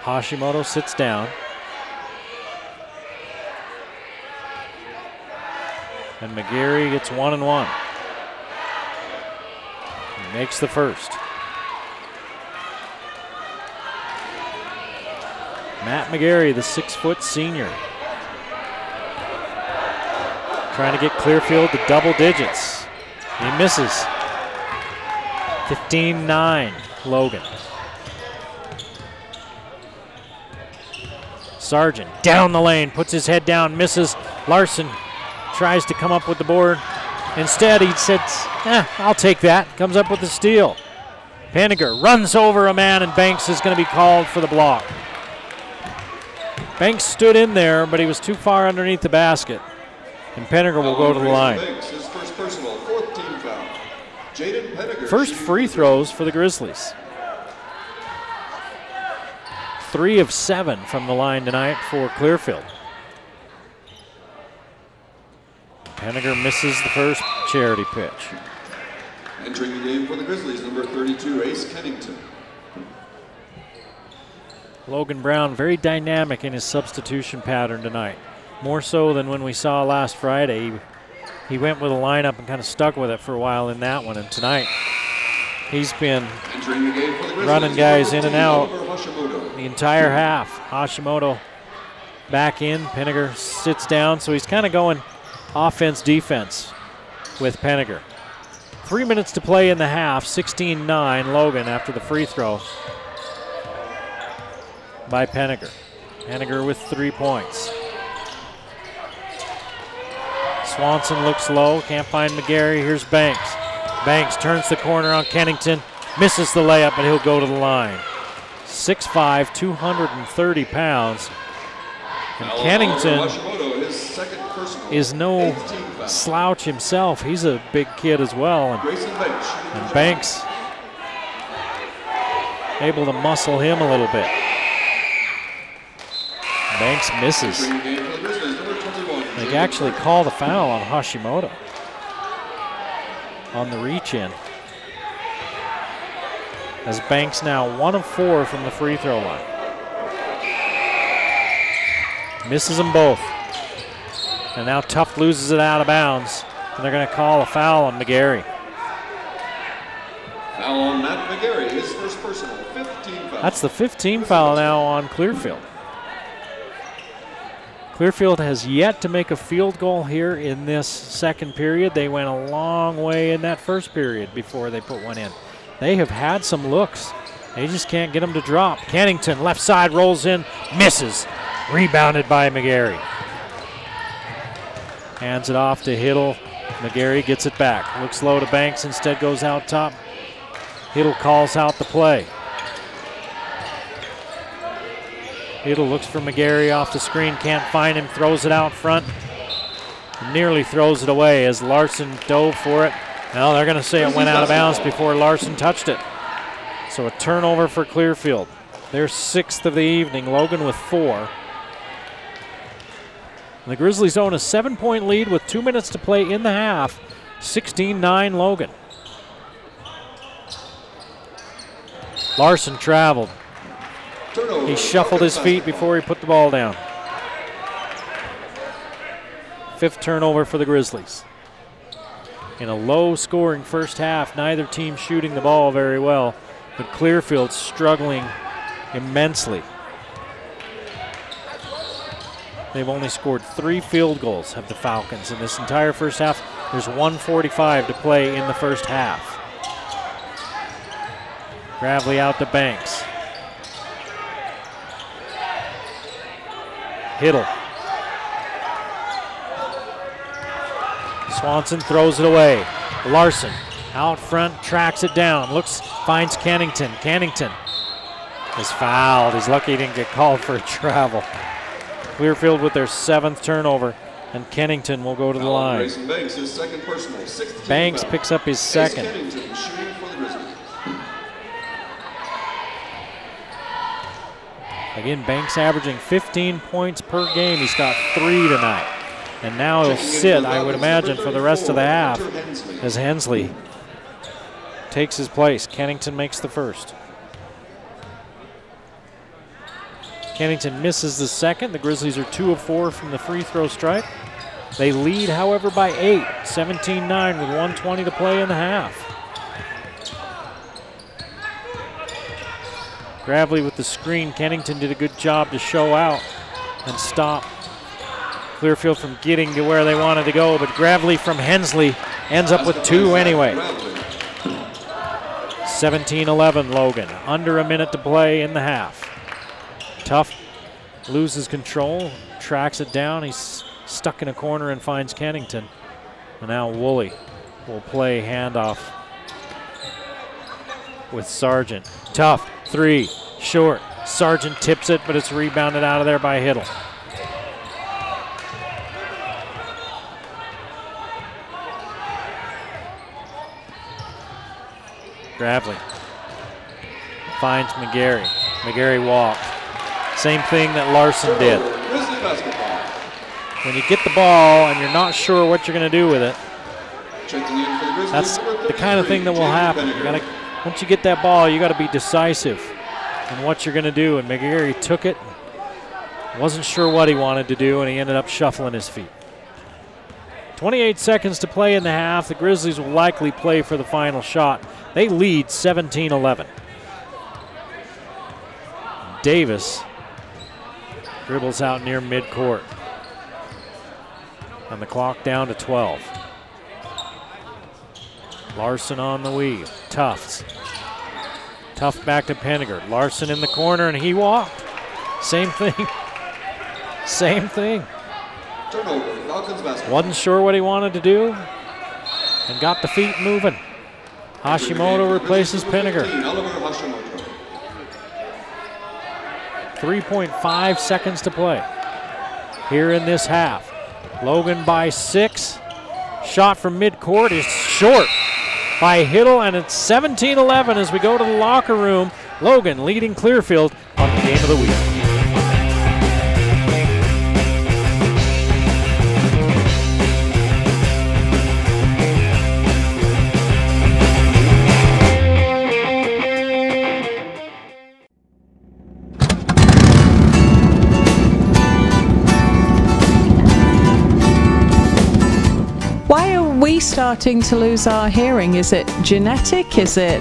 Hashimoto sits down. And McGarry gets one and one. Makes the first. Matt McGarry, the six foot senior. Trying to get Clearfield to double digits. He misses. 15 9, Logan. Sargent down the lane, puts his head down, misses. Larson tries to come up with the board. Instead, he sits, eh, I'll take that. Comes up with the steal. Penninger runs over a man, and Banks is going to be called for the block. Banks stood in there, but he was too far underneath the basket. And Penninger will go to the line. First free throws for the Grizzlies. Three of seven from the line tonight for Clearfield. Penninger misses the first charity pitch. Entering the game for the Grizzlies, number 32, Ace Kennington. Logan Brown very dynamic in his substitution pattern tonight. More so than when we saw last Friday. He, he went with a lineup and kind of stuck with it for a while in that one. And tonight, he's been Entering the game for the Grizzlies, running guys in and out 14, Oliver Hashimoto. the entire half. Hashimoto back in. Penninger sits down, so he's kind of going offense defense with Penninger. Three minutes to play in the half. 16 9 Logan after the free throw by Penninger. Penninger with three points. Swanson looks low, can't find McGarry. Here's Banks. Banks turns the corner on Kennington, misses the layup, but he'll go to the line. 6'5, 230 pounds. And Oliver Kennington Hashimoto, his second personal. is no slouch himself. He's a big kid as well. And, Banks. and Banks able to muscle him a little bit. Banks misses. Entering the game for the Grizzlies, number 21, They actually call the foul on Hashimoto on the reach in. As Banks now one of four from the free throw line. Misses them both. And now Tuft loses it out of bounds. And they're going to call a foul on McGarry. Foul on Matt McGarry, his first personal, 15 foul. That's the 15 foul now on Clearfield. Clearfield has yet to make a field goal here in this second period. They went a long way in that first period before they put one in. They have had some looks. They just can't get them to drop. Kennington, left side, rolls in, misses. Rebounded by McGarry. Hands it off to Hiddle. McGarry gets it back. Looks low to Banks, instead goes out top. Hiddle calls out the play. Hiddle looks for McGarry off the screen, can't find him, throws it out front. Nearly throws it away as Larson dove for it. Now they're going to say it went out of bounds before Larson touched it. So a turnover for Clearfield. Their sixth of the evening, Logan with four. The Grizzlies own a seven point lead with two minutes to play in the half. 16 9 Logan. Larson traveled. He shuffled his feet before he put the ball down. Fifth turnover for the Grizzlies. In a low scoring first half, neither team shooting the ball very well, but Clearfield struggling immensely. They've only scored three field goals, have the Falcons, in this entire first half. There's 145 to play in the first half. Gravely out to Banks. Hiddle. Swanson throws it away. Larson out front, tracks it down, looks, finds Kennington. Kennington is fouled. He's lucky he didn't get called for a travel. Clearfield with their seventh turnover, and Kennington will go to the line. Banks, personal, Banks picks up his second. Kennington shooting for the Grizzlies. Again, Banks averaging 15 points per game. He's got three tonight. And now he'll sit, I would imagine, for the rest of the half as Hensley takes his place. Kennington makes the first. Kennington misses the second. The Grizzlies are two of four from the free throw strike. They lead, however, by eight, 17 9 with 120 to play in the half. Gravely with the screen. Kennington did a good job to show out and stop Clearfield from getting to where they wanted to go, but Gravely from Hensley ends up with two anyway. 17 11 Logan. Under a minute to play in the half. Tuft loses control, tracks it down. He's stuck in a corner and finds Kennington. And now Woolley will play handoff with Sargent. Tuft, three, short. Sargent tips it, but it's rebounded out of there by Hiddle. Gravely finds McGarry. McGarry walk. Same thing that Larson did. When you get the ball and you're not sure what you're going to do with it, that's the kind of thing that will happen. You gotta, once you get that ball, you got to be decisive in what you're going to do. And McGarry took it, wasn't sure what he wanted to do, and he ended up shuffling his feet. 28 seconds to play in the half. The Grizzlies will likely play for the final shot. They lead 17 11. Davis dribbles out near midcourt. And the clock down to 12. Larson on the weave. Tufts. Tuft back to Penninger. Larson in the corner, and he walked. Same thing. Same thing. Turnover. Falcons basketball. Wasn't sure what he wanted to do, and got the feet moving. Hashimoto replaces Penninger. 13, Oliver Hashimoto. 3.5 seconds to play here in this half. Logan by six. Shot from midcourt is short by Hiddle, and it's 17 11 as we go to the locker room. Logan leading Clearfield on the game of the week. Starting to lose our hearing? Is it genetic? Is it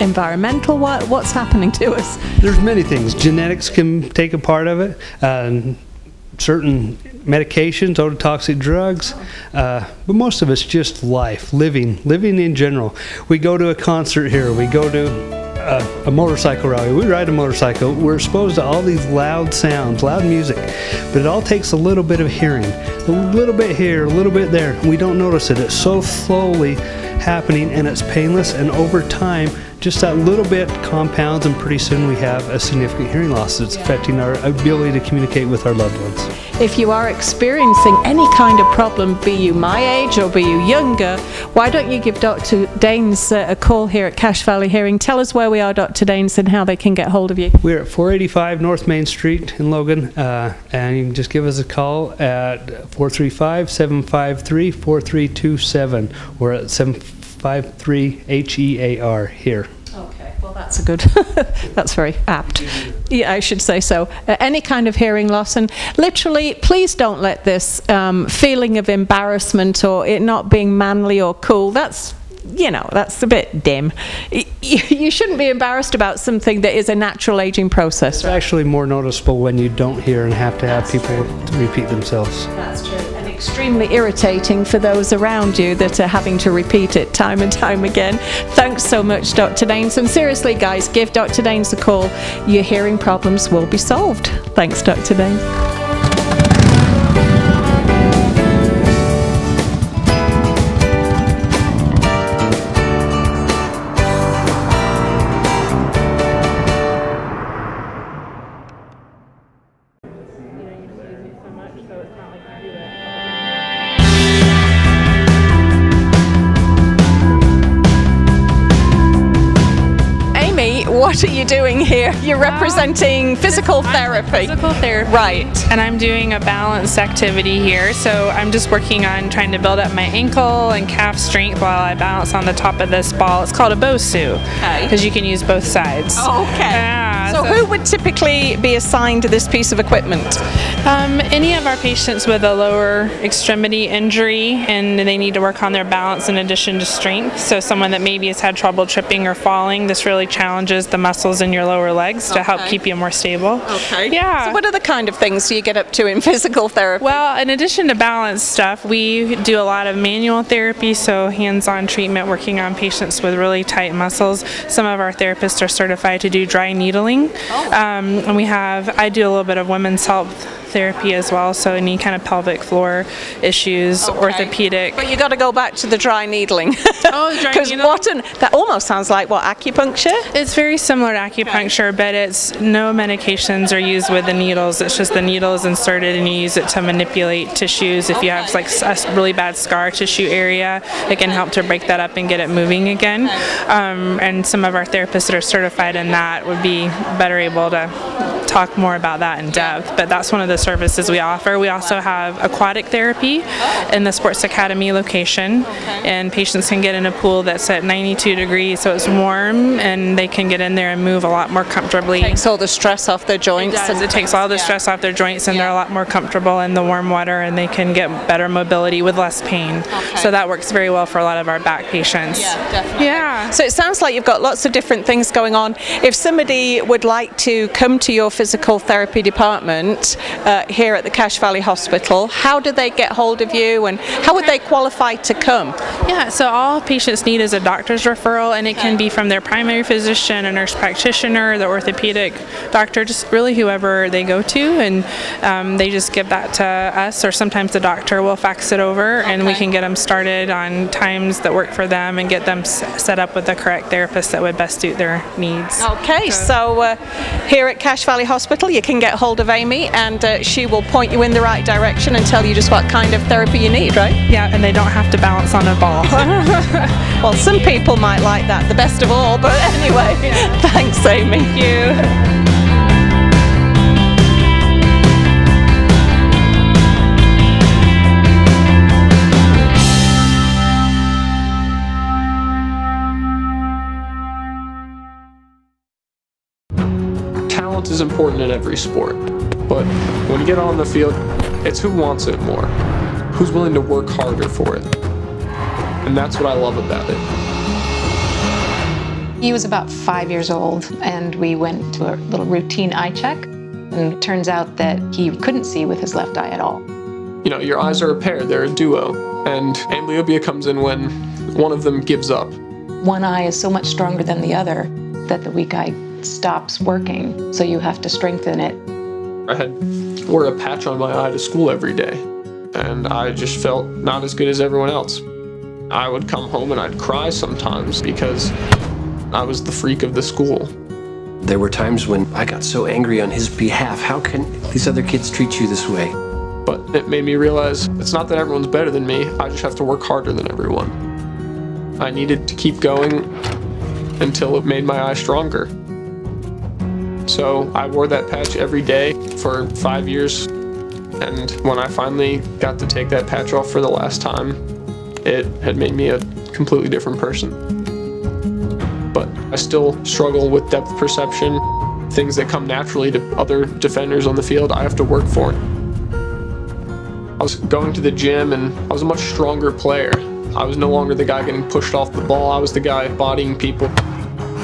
environmental? What what's happening to us? There's many things. Genetics can take a part of it. Um, certain medications, ototoxic drugs, uh, but most of it's just life, living, living in general. We go to a concert here. We go to a, a motorcycle rally. We ride a motorcycle. We're exposed to all these loud sounds, loud music, but it all takes a little bit of hearing, a little bit here, a little bit there. We don't notice it. It's so slowly happening, and it's painless. And over time, just that little bit compounds, and pretty soon we have a significant hearing loss that's affecting our ability to communicate with our loved ones. If you are experiencing any kind of problem, be you my age or be you younger, why don't you give Dr. Danes uh, a call here at Cache Valley Hearing? Tell us where we are, Dr. Danes, and how they can get hold of you. We're at 485 North Main Street in Logan, uh, and you can just give us a call at 435 753 4327. We're at 753 HEAR here. Okay, well that's a good, that's very apt. Yeah, I should say so. Uh, any kind of hearing loss, and literally, please don't let this um, feeling of embarrassment or it not being manly or cool. That's you know, that's a bit dim. Y- y- You shouldn't be embarrassed about something that is a natural aging process. It's actually more noticeable when you don't hear and have to have people repeat themselves. That's true. Extremely irritating for those around you that are having to repeat it time and time again. Thanks so much, Dr. Danes. And seriously, guys, give Dr. Danes a call. Your hearing problems will be solved. Thanks, Dr. Danes. Doing here? You're representing physical therapy. Physical therapy. Right. And I'm doing a balance activity here. So I'm just working on trying to build up my ankle and calf strength while I balance on the top of this ball. It's called a Bosu. Because you can use both sides. Okay. Yeah, so, who would typically be assigned to this piece of equipment? Um, any of our patients with a lower extremity injury and they need to work on their balance in addition to strength. So someone that maybe has had trouble tripping or falling, this really challenges the muscles in your lower legs to help keep you more stable. Okay. Yeah. So what are the kind of things do you get up to in physical therapy? Well, in addition to balance stuff, we do a lot of manual therapy, so hands-on treatment, working on patients with really tight muscles. Some of our therapists are certified to do dry needling, um, and we have. I do a little bit of women's health therapy as well, so any kind of pelvic floor issues, orthopedic. But you got to go back to the dry needling. Oh, dry Because what an, that almost sounds like what acupuncture. It's very similar to acupuncture, but it's no medications are used with the needles. It's just the needle is inserted and you use it to manipulate tissues. If you have like a really bad scar tissue area, it can help to break that up and get it moving again. Um, and some of our therapists that are certified in that would be better able to talk more about that in depth. But that's one of the services we offer. We also have aquatic therapy in the Sports Academy location, and patients can get in a pool that's at 92 degrees, so it's warm, and they can get in there and move a lot more comfortably. Takes all the stress off their joints. It. It takes all the stress off their joints, and they're a lot more comfortable in the warm water, and they can get better mobility with less pain. Okay. So that works very well for a lot of our back patients. Yeah, definitely. Yeah. So it sounds like you've got lots of different things going on. If somebody would like to come to your physical therapy department uh, here at the Cache Valley Hospital, how do they get hold of you and how would they qualify to come? Yeah, so all patients need is a doctor's referral, and it can be from their primary physician, a nurse practitioner, the orthopedic doctor, just really whoever they go to, and um, they just give that to us, or sometimes the doctor will fax it over, and we can get them started on times that work for them and get them s- set up with the correct therapist that would best suit their needs. Okay, so uh, here at Cache Valley Hospital, you can get hold of Amy and uh, she will point you in the right direction and tell you just what kind of therapy you need, right? Yeah, and they don't have to balance on a ball. well, some people might like that the best of all, but anyway, thanks, Amy. Thank you. Talent is important in every sport, but when you get on the field, it's who wants it more, who's willing to work harder for it. And that's what I love about it. He was about five years old, and we went to a little routine eye check. And it turns out that he couldn't see with his left eye at all. You know, your eyes are a pair, they're a duo. And amblyopia comes in when one of them gives up. One eye is so much stronger than the other that the weak eye stops working, so you have to strengthen it. I had wore a patch on my eye to school every day, and I just felt not as good as everyone else. I would come home and I'd cry sometimes because I was the freak of the school. There were times when I got so angry on his behalf. How can these other kids treat you this way? But it made me realize it's not that everyone's better than me, I just have to work harder than everyone. I needed to keep going until it made my eye stronger. So I wore that patch every day for five years, and when I finally got to take that patch off for the last time, it had made me a completely different person. But I still struggle with depth perception, things that come naturally to other defenders on the field, I have to work for it. I was going to the gym and I was a much stronger player. I was no longer the guy getting pushed off the ball, I was the guy bodying people.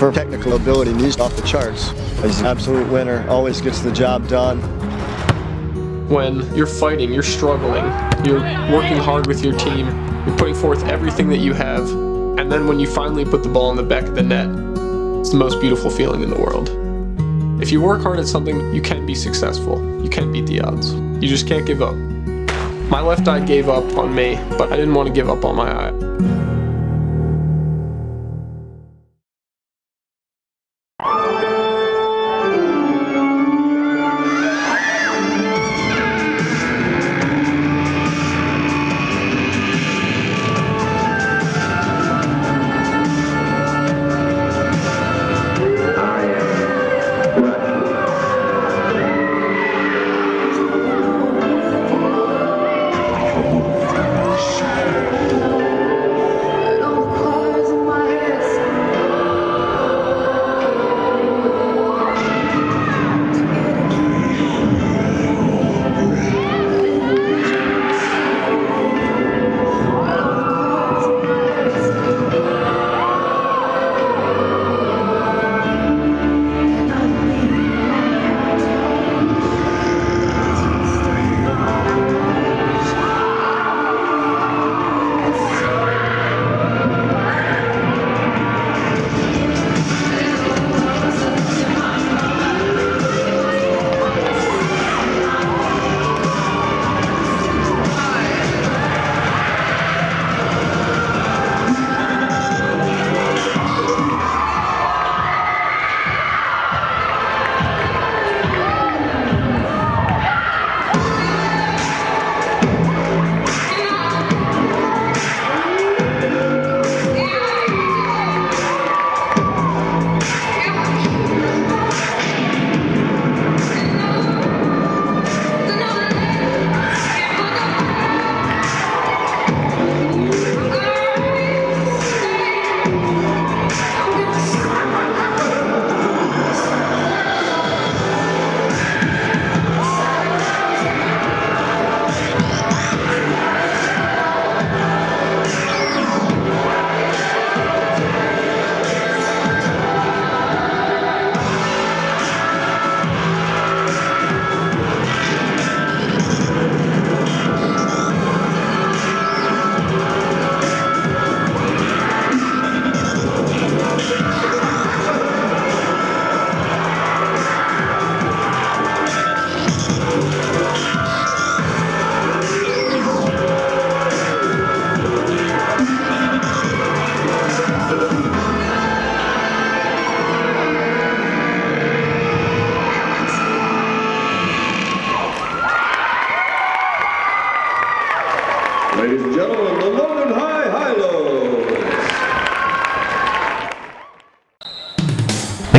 For technical ability, he's off the charts. He's an absolute winner, always gets the job done. When you're fighting, you're struggling, you're working hard with your team, you're putting forth everything that you have, and then when you finally put the ball in the back of the net, it's the most beautiful feeling in the world. If you work hard at something, you can be successful. You can beat the odds. You just can't give up. My left eye gave up on me, but I didn't want to give up on my eye.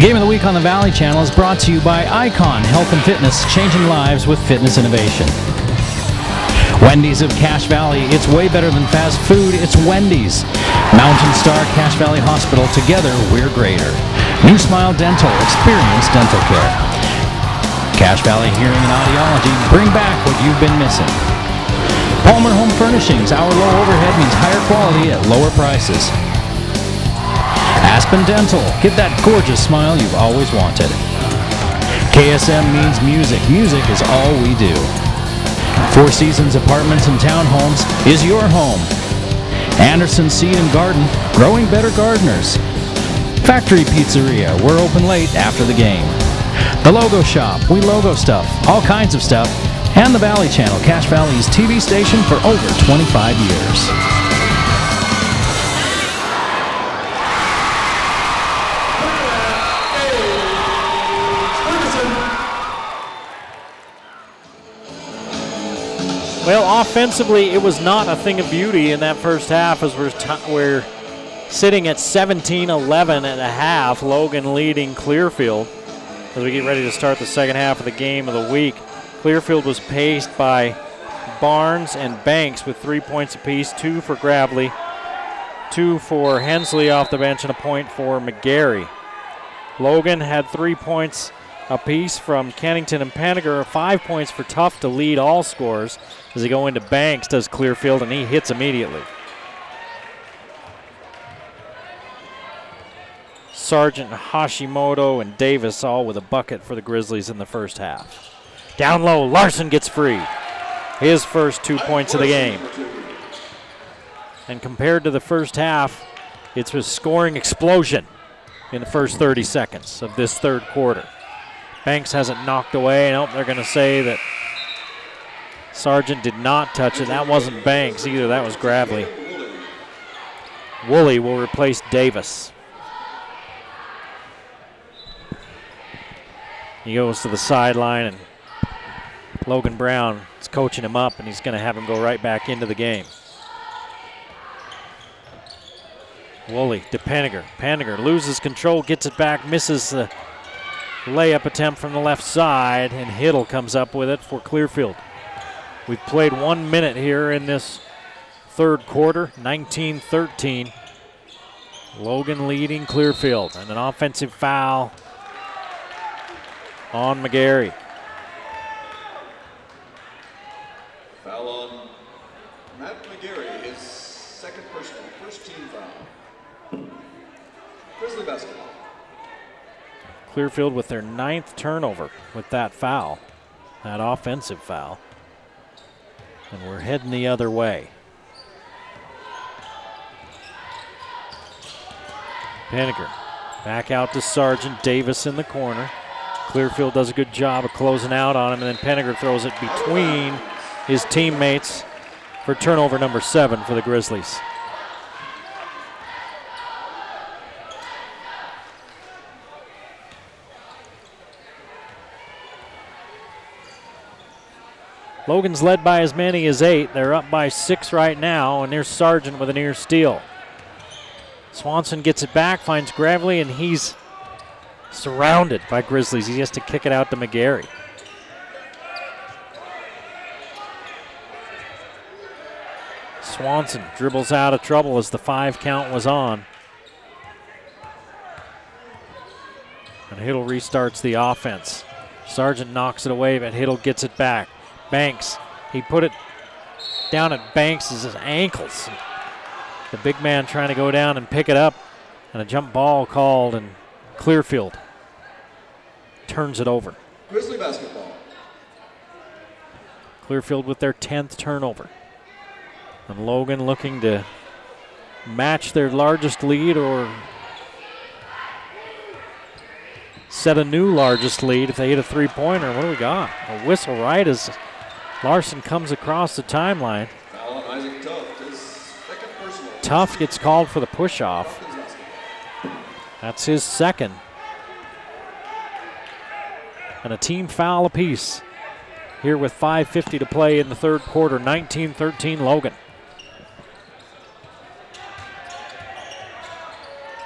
Game of the week on the Valley Channel is brought to you by Icon Health and Fitness, changing lives with fitness innovation. Wendy's of Cache Valley, it's way better than fast food, it's Wendy's. Mountain Star Cache Valley Hospital, together we're greater. New Smile Dental, experience dental care. Cache Valley Hearing and Audiology, bring back what you've been missing. Palmer Home Furnishings, our low overhead means higher quality at lower prices. Aspen Dental, get that gorgeous smile you've always wanted. KSM means music. Music is all we do. Four Seasons Apartments and Townhomes is your home. Anderson Seed and Garden, growing better gardeners. Factory Pizzeria, we're open late after the game. The Logo Shop, we logo stuff, all kinds of stuff. And the Valley Channel, Cache Valley's TV station for over 25 years. Offensively, it was not a thing of beauty in that first half as we're, we're sitting at 17-11 and a half. Logan leading Clearfield as we get ready to start the second half of the game of the week. Clearfield was paced by Barnes and Banks with three points apiece, two for Gravely, two for Hensley off the bench, and a point for McGarry. Logan had three points apiece from Kennington and Penninger, five points for Tuft to lead all scores as they go into Banks, does Clearfield, and he hits immediately. Sargent Hashimoto, and Davis all with a bucket for the Grizzlies in the first half. Down low, Larson gets free. His first two points of the game. And compared to the first half, it's a scoring explosion in the first 30 seconds of this third quarter. Banks has it knocked away. Nope, they're going to say that Sargent did not touch it. That wasn't Banks either. That was Gravely. Woolley will replace Davis. He goes to the sideline, and Logan Brown is coaching him up, and he's going to have him go right back into the game. Woolley to Penninger. Penninger loses control, gets it back, misses the layup attempt from the left side, and Hiddle comes up with it for Clearfield. We've played one minute here in this third quarter, 19 13. Logan leading Clearfield, and an offensive foul on McGarry. Foul on Matt McGarry, his second personal, first team foul. Grizzly basketball. Clearfield with their ninth turnover with that foul, that offensive foul. And we're heading the other way. Penninger back out to Sargent Davis in the corner. Clearfield does a good job of closing out on him, and then Penninger throws it between his teammates for turnover number seven for the Grizzlies. Logan's led by as many as eight. They're up by six right now, and there's Sargent with a near steal. Swanson gets it back, finds Gravely, and he's surrounded by Grizzlies. He has to kick it out to McGarry. Swanson dribbles out of trouble as the five count was on. And Hiddle restarts the offense. Sargent knocks it away, but Hiddle gets it back. Banks, he put it down at Banks' ankles. The big man trying to go down and pick it up, and a jump ball called, and Clearfield turns it over. Grizzly basketball. Clearfield with their 10th turnover. And Logan looking to match their largest lead or set a new largest lead if they hit a three pointer. What do we got? A whistle right as Larson comes across the timeline. Tuft gets called for the push off. That's his second. And a team foul apiece here with 5.50 to play in the third quarter. 19 13 Logan.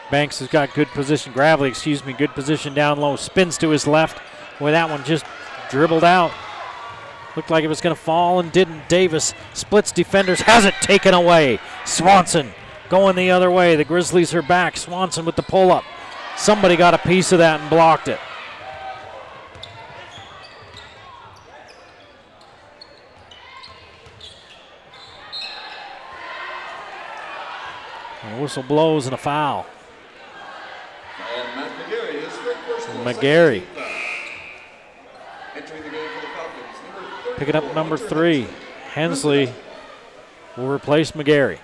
Banks has got good position. Gravely, excuse me, good position down low. Spins to his left. Boy, that one just dribbled out. Looked like it was going to fall and didn't. Davis splits defenders, has it taken away. Swanson going the other way. The Grizzlies are back. Swanson with the pull up. Somebody got a piece of that and blocked it. A whistle blows and a foul. And Matt McGarry is first personal. McGarry Entering the game for the Falcons, number 34, picking up number three. Hensley will replace McGarry.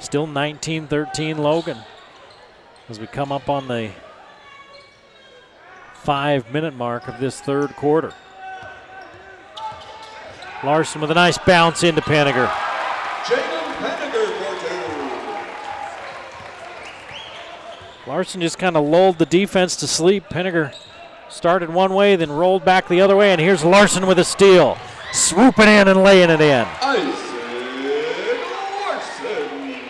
Still 19 13 Logan as we come up on the five minute mark of this third quarter. Larson with a nice bounce into Penninger. Jaden Penninger for two. Larson just kind of lulled the defense to sleep. Penninger started one way, then rolled back the other way, and here's Larson with a steal. Swooping in and laying it in. Isaac Larson.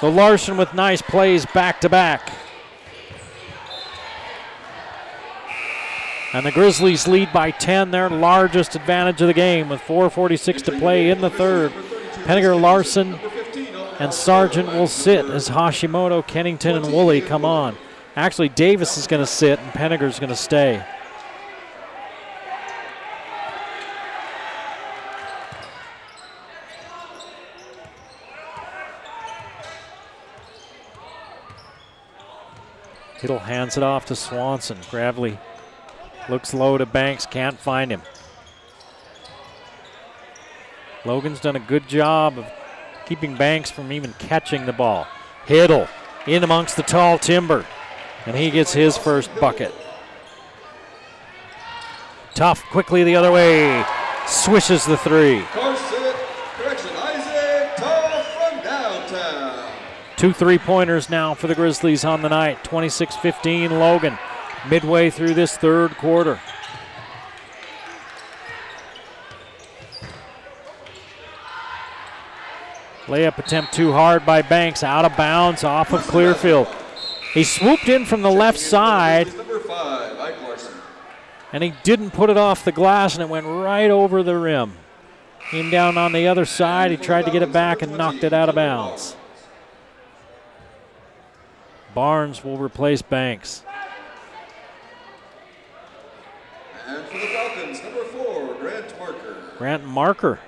So Larson with nice plays back to back. And the Grizzlies lead by 10, their largest advantage of the game, with 4.46 to play in the third. Penninger, Larson, and Sargent will sit as Hashimoto, Kennington, and Woolley come on. Actually, Davis is going to sit, and Penninger's going to stay. Kittle hands it off to Swanson. Gravely looks low to Banks, can't find him. Logan's done a good job of keeping Banks from even catching the ball. Hiddle in amongst the tall timber, and he gets his first bucket. Tuft, quickly the other way, swishes the three. Carson, correction, Isaac Tuft from downtown. Two three pointers now for the Grizzlies on the night. 26 15 Logan, midway through this third quarter. Layup attempt too hard by Banks, out of bounds off of Clearfield. He swooped in from the left side Number five, Ike Larson. and he didn't put it off the glass and it went right over the rim. Came down on the other side, he tried to get it back and knocked it out of bounds. Barnes will replace Banks. And for the Falcons, number four, Grant Marker. Grant Marker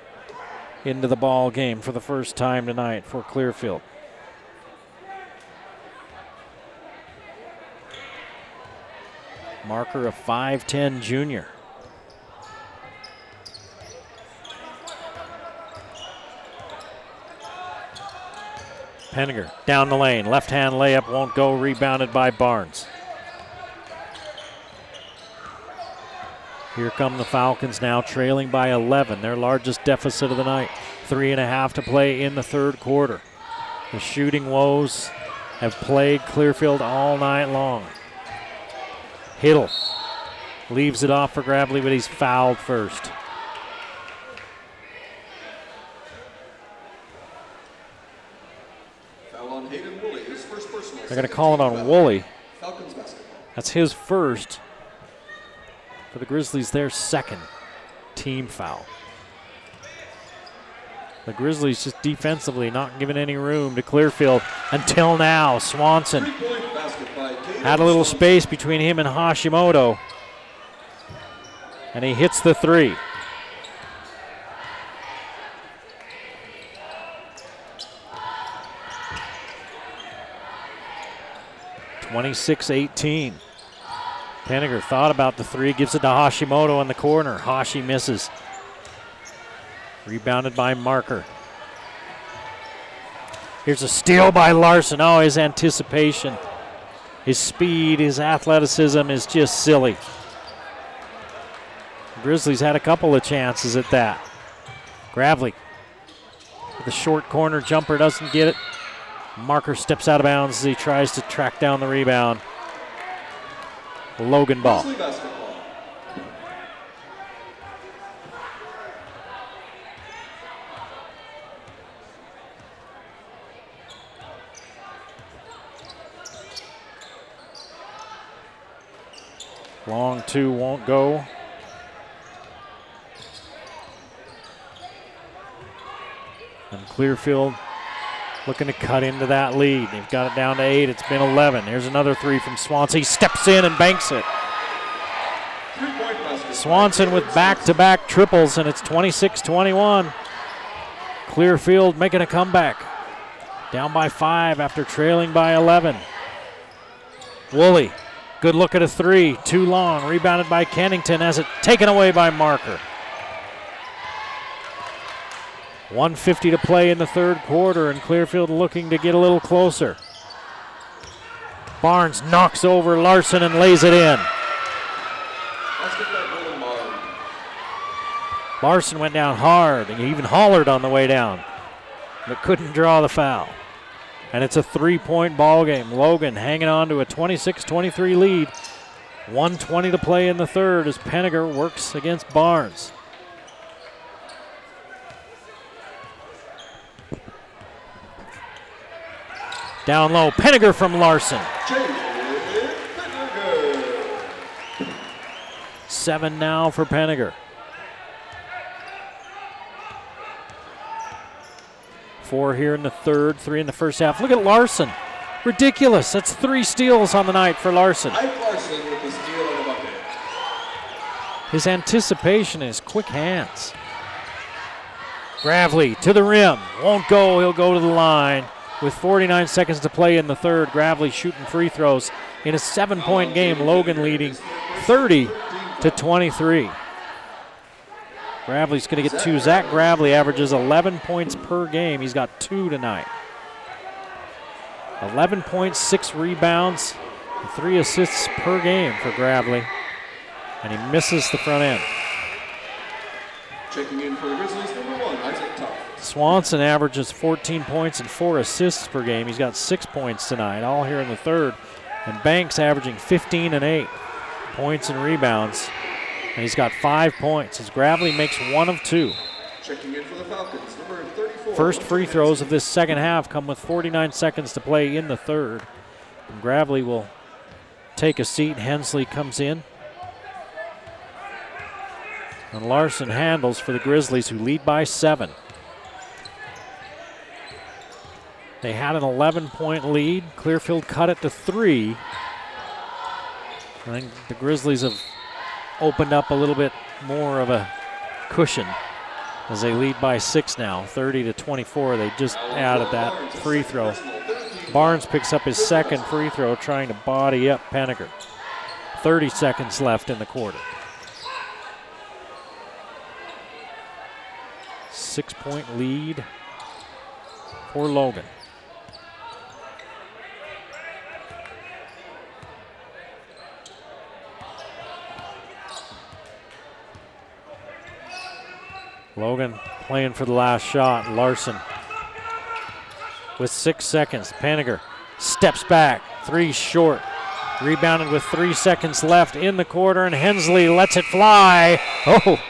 into the ball game for the first time tonight for Clearfield. Marker, a 5'10 junior. Penninger down the lane. Left hand layup won't go. Rebounded by Barnes. Here come the Falcons now, trailing by 11, their largest deficit of the night. Three and a half to play in the third quarter. The shooting woes have plagued Clearfield all night long. Hiddle leaves it off for Gravely, but he's fouled first. Foul Hayden Woolley, his first personal. They're going to call it on Woolley. That's his first. For the Grizzlies, their second team foul. The Grizzlies just defensively not giving any room to Clearfield until now. Swanson had a little space between him and Hashimoto. And he hits the three. Twenty-six eighteen. Penninger thought about the three, gives it to Hashimoto in the corner. Hashi misses. Rebounded by Marker. Here's a steal by Larson. Oh, his anticipation, his speed, his athleticism is just silly. Grizzlies had a couple of chances at that. Gravely the short corner jumper doesn't get it. Marker steps out of bounds as he tries to track down the rebound. Logan Ball. Long two won't go. And Clearfield looking to cut into that lead. They've got it down to eight. It's been 11. Here's another three from Swanson. He steps in and banks it. Swanson with back to back triples, and it's 26 21. Clearfield making a comeback. Down by five after trailing by 11. Woolley, good look at a three. Too long. Rebounded by Kennington as it taken away by Marker. 150 to play in the third quarter, and Clearfield looking to get a little closer. Barnes knocks over Larson and lays it in. Larson went down hard and even hollered on the way down, but couldn't draw the foul. And it's a three point ball game. Logan hanging on to a 26 23 lead. 120 to play in the third as Penninger works against Barnes. Down low, Penninger from Larson. Seven now for Penninger. Four here in the third, three in the first half. Look at Larson. Ridiculous. That's three steals on the night for Larson. Larson with the steal and the bucket. His anticipation is quick hands. Gravely to the rim. Won't go. He'll go to the line. With 49 seconds to play in the third, Gravely shooting free throws in a seven point game. Logan leading 30 to 23. Gravely's going to get two. Zach Gravely averages 11 points per game. He's got two tonight. 11 points, six rebounds, three assists per game for Gravely. And he misses the front end. Checking in for the Grizzlies, number one, Isaac Tuft. Swanson averages 14 points and four assists per game. He's got six points tonight, all here in the third. And Banks averaging 15 and eight points and rebounds. And he's got five points as Gravely makes one of two. Checking in for the Falcons, number 34. First free throws of this second half come with 49 seconds to play in the third. And Gravely will take a seat. Hensley comes in. And Larson handles for the Grizzlies, who lead by seven. They had an 11 point lead. Clearfield cut it to three. I think the Grizzlies have opened up a little bit more of a cushion as they lead by six now, 30 to 24. They just added that free throw. Barnes picks up his second free throw, trying to body up Penninger. 30 seconds left in the quarter. Six point lead for Logan. Logan playing for the last shot. Larson with six seconds. Penninger steps back, three short. Rebounded with three seconds left in the quarter, and Hensley lets it fly. Oh,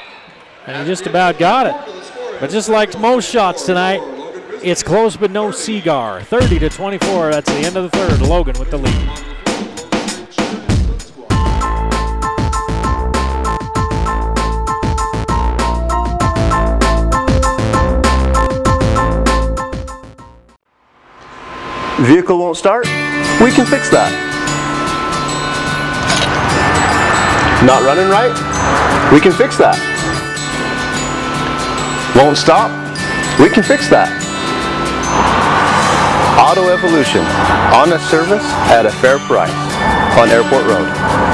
and he just about got it. But just like most shots tonight, it's close but no cigar. 30 to 24. That's the end of the third. Logan with the lead. Vehicle won't start? We can fix that. Not running right? We can fix that. Won't stop? We can fix that. Auto Evolution. Honest service at a fair price on Airport Road.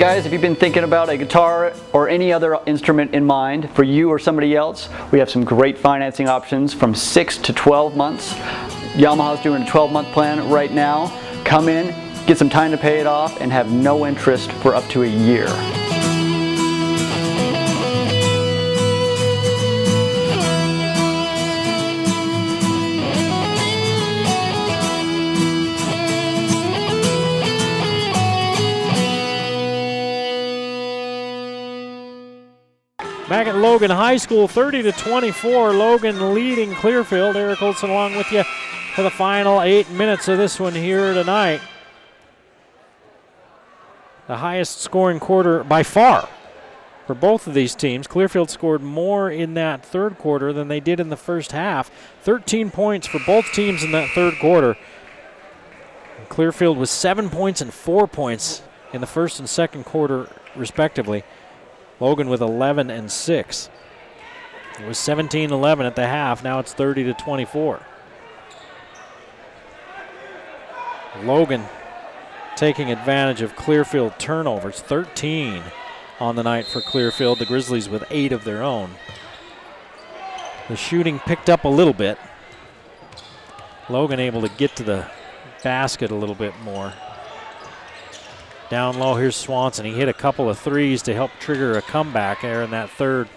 Guys, if you've been thinking about a guitar or any other instrument in mind for you or somebody else, we have some great financing options from 6 to 12 months. Yamaha's doing a 12 month plan right now. Come in, get some time to pay it off, and have no interest for up to a year. Back at Logan High School, 30 to 24. Logan leading Clearfield. Eric Olson along with you for the final eight minutes of this one here tonight. The highest scoring quarter by far for both of these teams. Clearfield scored more in that third quarter than they did in the first half. 13 points for both teams in that third quarter. Clearfield was seven points and four points in the first and second quarter, respectively. Logan with 11 and 6. It was 17 11 at the half. Now it's 30 to 24. Logan taking advantage of Clearfield turnovers. 13 on the night for Clearfield. The Grizzlies with eight of their own. The shooting picked up a little bit. Logan able to get to the basket a little bit more. Down low, here's Swanson. He hit a couple of threes to help trigger a comeback there in that third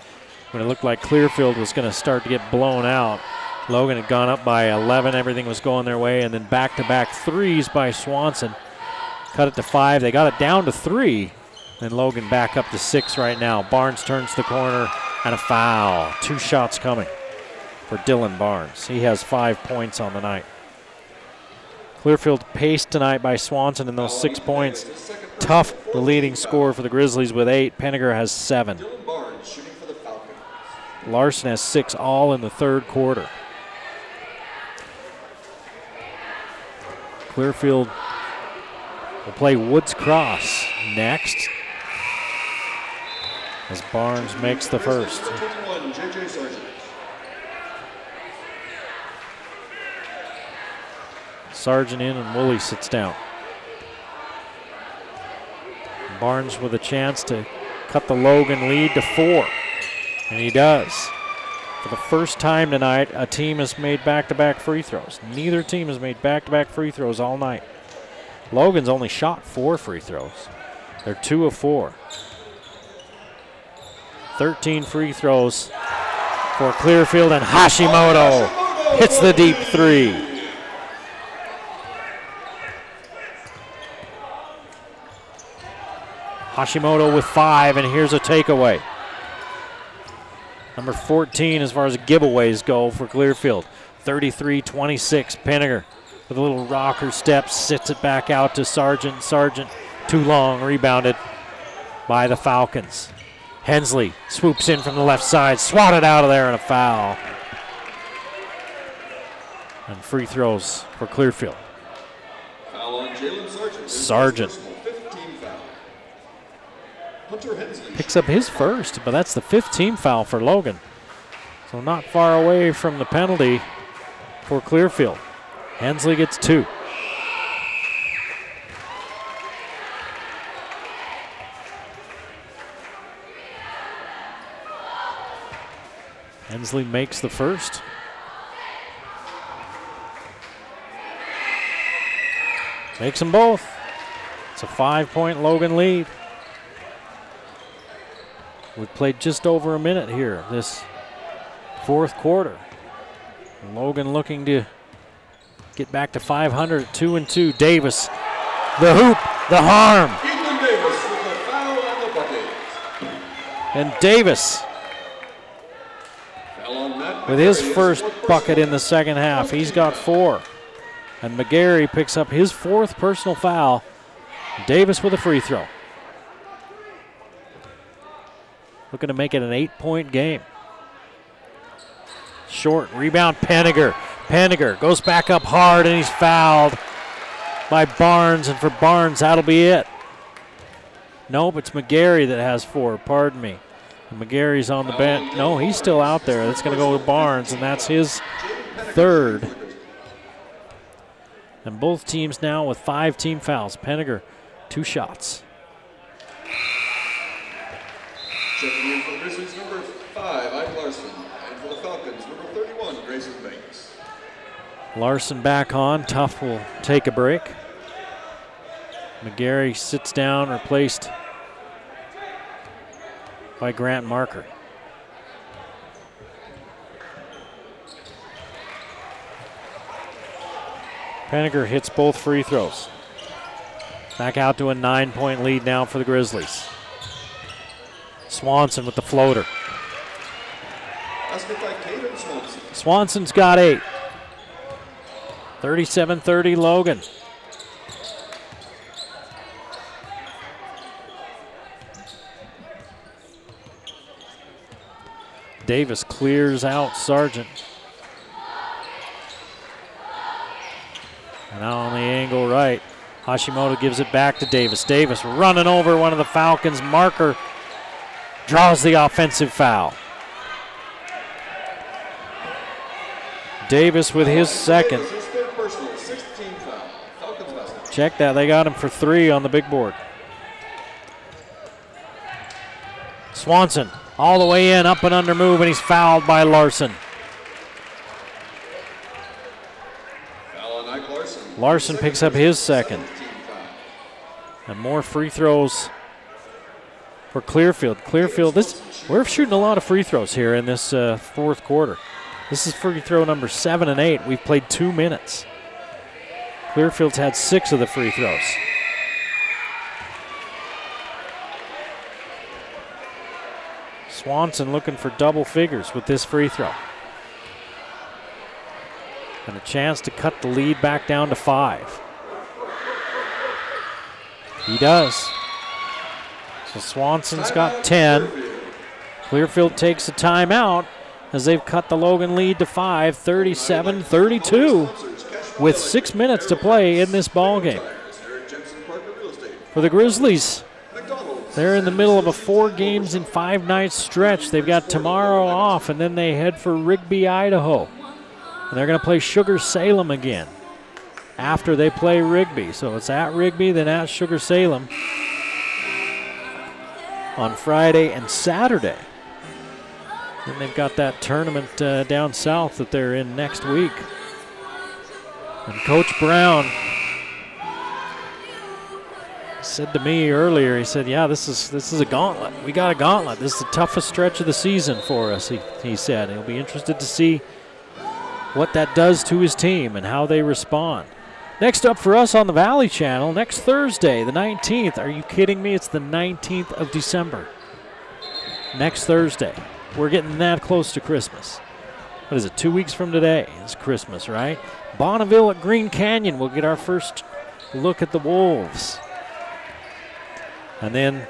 when it looked like Clearfield was going to start to get blown out. Logan had gone up by 11. Everything was going their way, and then back to back threes by Swanson. Cut it to five. They got it down to three. And Logan back up to six right now. Barnes turns the corner and a foul. Two shots coming for Dylan Barnes. He has five points on the night. Clearfield paced tonight by Swanson in those six points. Tuft, the leading scorer for the Grizzlies with eight. Penninger has seven. Larson has six, all in the third quarter. Clearfield will play Woods Cross next as Barnes makes the first. Sargent in and Woolley sits down. Barnes with a chance to cut the Logan lead to four. And he does. For the first time tonight, a team has made back to back free throws. Neither team has made back to back free throws all night. Logan's only shot four free throws. They're two of four. 13 free throws for Clearfield, and Hashimoto hits the deep three. Hashimoto with five, and here's a takeaway. Number 14 as far as giveaways go for Clearfield. 33-26, Penninger with a little rocker step, sits it back out to Sargent. Sargent too long, rebounded by the Falcons. Hensley swoops in from the left side, swatted out of there, and a foul. And free throws for Clearfield. Sargent picks up his first, but that's the 15th foul for Logan. So not far away from the penalty for Clearfield. Hensley gets two. Hensley makes the first. Makes them both. It's a five point Logan lead. We've played just over a minute here this fourth quarter. Logan looking to get back to 500, two and two. Davis, the hoop, the harm. And Davis with his first bucket in the second half. He's got four. And McGarry picks up his fourth personal foul. Davis with a free throw. Looking to make it an eight point game. Short rebound, Penninger. Penninger goes back up hard and he's fouled by Barnes. And for Barnes, that'll be it. Nope, it's McGarry that has four. Pardon me. McGarry's on the bench. No, he's still out there. That's going to go to Barnes, and that's his third. And both teams now with five team fouls. Penninger, two shots. Checking in for the Grizzlies, number five, Ike Larson. And for the Falcons, number 31, Grayson Banks. Larson back on. Tuft will take a break. McGarry sits down, replaced by Grant Marker. Penninger hits both free throws. Back out to a nine point lead now for the Grizzlies. Swanson with the floater. Basket by Caden Swanson. Swanson's got eight. 37 30 Logan. Davis clears out Sargent. And now on the angle right. Hashimoto gives it back to Davis. Davis running over one of the Falcons. Marker draws the offensive foul. Davis with his second. His third personal, 16 foul. Falcons basket. Check that. They got him for three on the big board. Swanson all the way in, up and under move, and he's fouled by Larson. Larson picks up his second. And more free throws for Clearfield. Clearfield, this we're shooting a lot of free throws here in this uh, fourth quarter. This is free throw number seven and eight. We've played two minutes. Clearfield's had six of the free throws. Swanson looking for double figures with this free throw. And a chance to cut the lead back down to five. He does. So Swanson's got 10. Clearfield takes a timeout as they've cut the Logan lead to five, 37 32, with six minutes to play in this ball game. For the Grizzlies, they're in the middle of a four games in five nights stretch. They've got tomorrow off, and then they head for Rigby, Idaho. And they're going to play Sugar Salem again after they play Rigby. So it's at Rigby, then at Sugar Salem on Friday and Saturday. And they've got that tournament uh, down south that they're in next week. And Coach Brown said to me earlier, he said, "Yeah, this is this is a gauntlet. We got a gauntlet. This is the toughest stretch of the season for us." He, he said he'll be interested to see what that does to his team and how they respond. Next up for us on the Valley Channel, next Thursday, the 19th. Are you kidding me? It's the 19th of December. Next Thursday. We're getting that close to Christmas. What is it? Two weeks from today is Christmas, right? Bonneville at Green Canyon. We'll get our first look at the Wolves. And then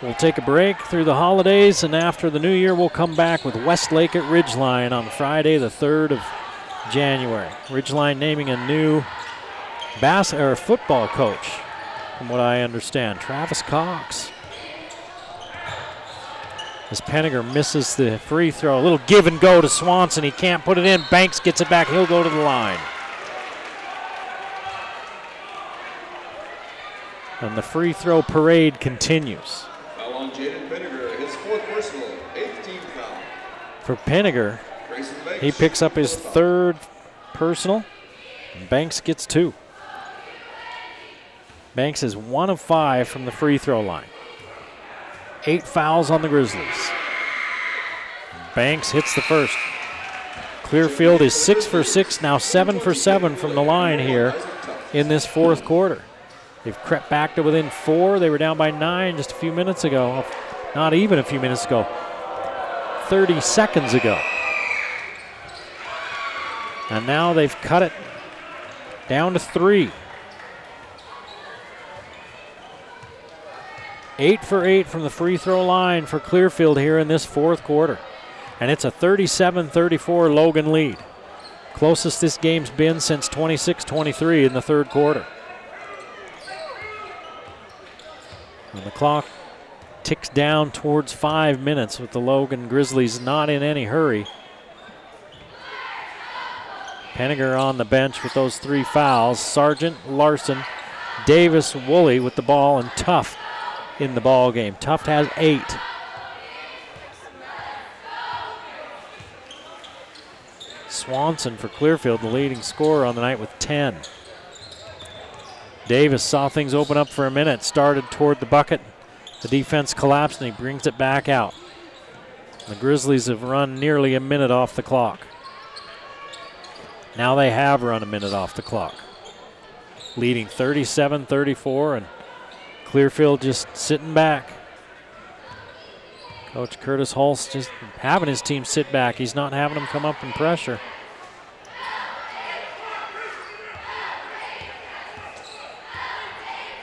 we'll take a break through the holidays, and after the new year, we'll come back with Westlake at Ridgeline on Friday, the 3rd of January. Ridgeline naming a new bass or football coach, from what I understand, Travis Cox. As Penninger misses the free throw, a little give and go to Swanson. He can't put it in. Banks gets it back. He'll go to the line. And the free throw parade continues. On Jaden Penninger, his fourth personal, eighth team foul. For Penninger, he picks up his third personal. and Banks gets two. Banks is one of five from the free throw line. Eight fouls on the Grizzlies. Banks hits the first. Clearfield is six for six, now seven for seven from the line here in this fourth quarter. They've crept back to within four. They were down by nine just a few minutes ago. Not even a few minutes ago. 30 seconds ago. And now they've cut it down to three. Eight for eight from the free throw line for Clearfield here in this fourth quarter. And it's a 37 34 Logan lead. Closest this game's been since 26 23 in the third quarter. And the clock ticks down towards five minutes with the Logan Grizzlies not in any hurry. Penninger on the bench with those three fouls. Sargent, Larson, Davis, Woolley with the ball, and Tuft in the ball game. Tuft has eight. Swanson for Clearfield, the leading scorer on the night with 10. Davis saw things open up for a minute, started toward the bucket. The defense collapsed and he brings it back out. The Grizzlies have run nearly a minute off the clock. Now they have run a minute off the clock. Leading 37 34, and Clearfield just sitting back. Coach Curtis Hulse just having his team sit back. He's not having them come up and pressure.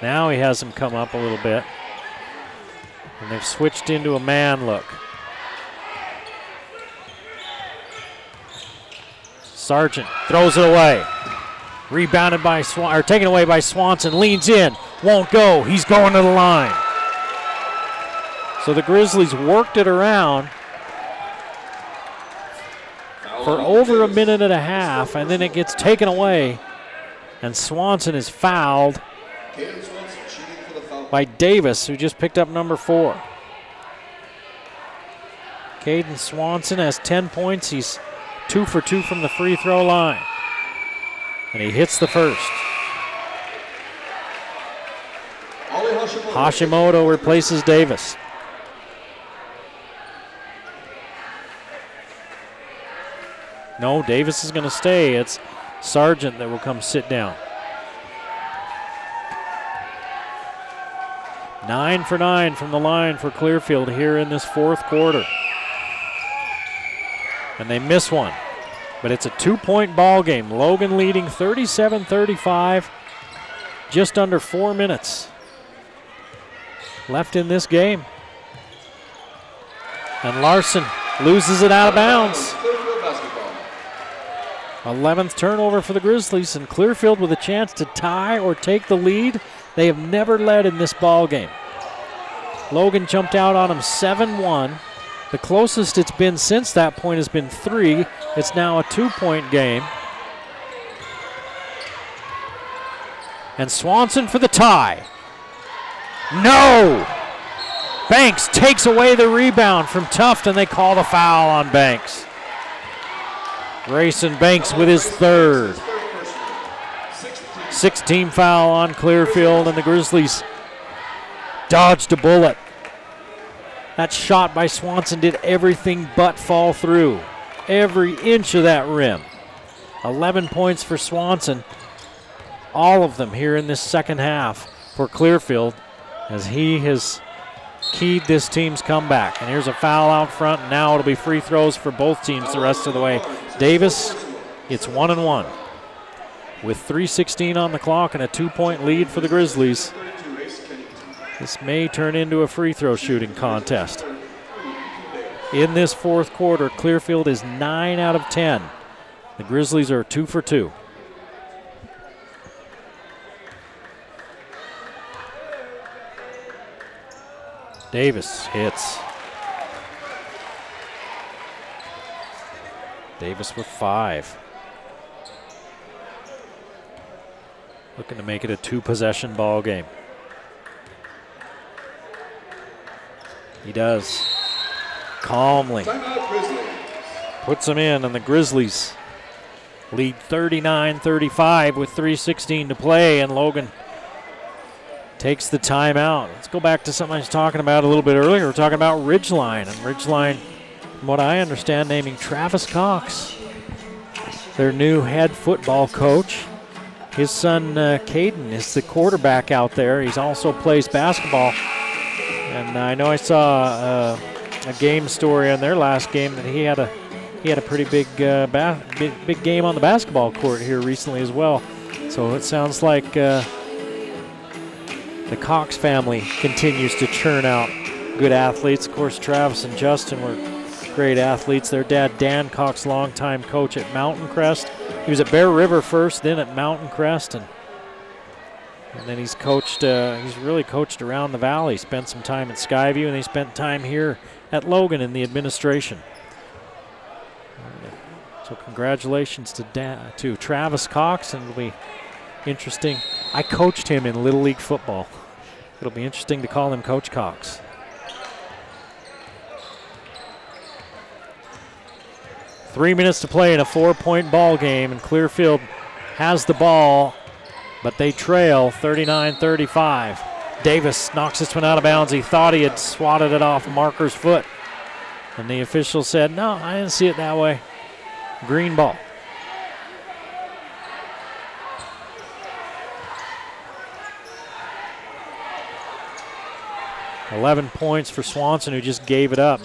Now he has them come up a little bit. And they've switched into a man look. Sargent throws it away. Rebounded by Swan, or taken away by Swanson. Leans in, won't go. He's going to the line. So the Grizzlies worked it around for over a minute and a half, and then it gets taken away, and Swanson is fouled by Davis, who just picked up number four. Caden Swanson has 10 points. He's two for two from the free throw line. And he hits the first. Hashimoto replaces Davis. No, Davis is going to stay. It's Sargent that will come sit down. Nine for nine from the line for Clearfield here in this fourth quarter. And they miss one. But it's a two point ball game. Logan leading 37 35. Just under four minutes left in this game. And Larson loses it out of bounds. 11th turnover for the Grizzlies, and Clearfield with a chance to tie or take the lead. They have never led in this ball game. Logan jumped out on him 7 1. The closest it's been since that point has been three. It's now a two point game. And Swanson for the tie. No! Banks takes away the rebound from Tuft, and they call the foul on Banks. Grayson Banks with his third. 16 foul on Clearfield, and the Grizzlies dodged a bullet. That shot by Swanson did everything but fall through. Every inch of that rim. 11 points for Swanson. All of them here in this second half for Clearfield as he has keyed this team's comeback. And here's a foul out front. And now it'll be free throws for both teams the rest of the way. Davis, it's one and one. With 3.16 on the clock and a two point lead for the Grizzlies. This may turn into a free throw shooting contest. In this fourth quarter, Clearfield is 9 out of 10. The Grizzlies are 2 for 2. Davis hits. Davis with five. Looking to make it a two possession ball game. He does. Calmly. Puts him in, and the Grizzlies lead 39 35 with 3.16 to play, and Logan takes the timeout. Let's go back to something I was talking about a little bit earlier. We're talking about Ridgeline, and Ridgeline, from what I understand, naming Travis Cox their new head football coach. His son uh, Caden is the quarterback out there. He also plays basketball. And I know I saw uh, a game story on their last game that he had a he had a pretty big, uh, big, big game on the basketball court here recently as well. So it sounds like uh, the Cox family continues to churn out good athletes. Of course, Travis and Justin were great athletes. Their dad, Dan Cox, longtime coach at Mountain Crest. He was at Bear River first, then at Mountain Crest, and and then he's coached. Uh, he's really coached around the valley. Spent some time at Skyview, and he spent time here at Logan in the administration. So congratulations to Dan, to Travis Cox, and it'll be interesting. I coached him in Little League football. It'll be interesting to call him Coach Cox. Three minutes to play in a four-point ball game, and Clearfield has the ball, but they trail 39-35. Davis knocks this one out of bounds. He thought he had swatted it off Marker's foot. And the official said, no, I didn't see it that way. Green ball. Eleven points for Swanson, who just gave it up.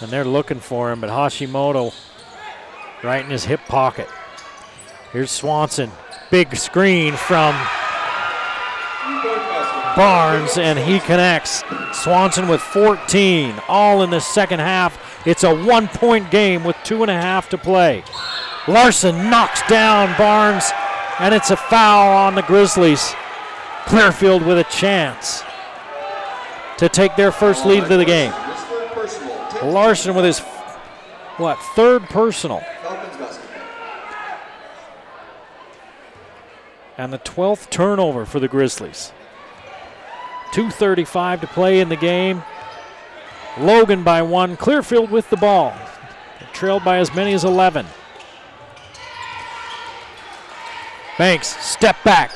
And they're looking for him, but Hashimoto right in his hip pocket. Here's Swanson. Big screen from Barnes, and he connects. Swanson with 14, all in the second half. It's a one point game with two and a half to play. Larson knocks down Barnes, and it's a foul on the Grizzlies. Clearfield with a chance to take their first lead of the game. Larson with his, what, third personal. And the 12th turnover for the Grizzlies. 2.35 to play in the game. Logan by one. Clearfield with the ball. Trailed by as many as 11. Banks, step back.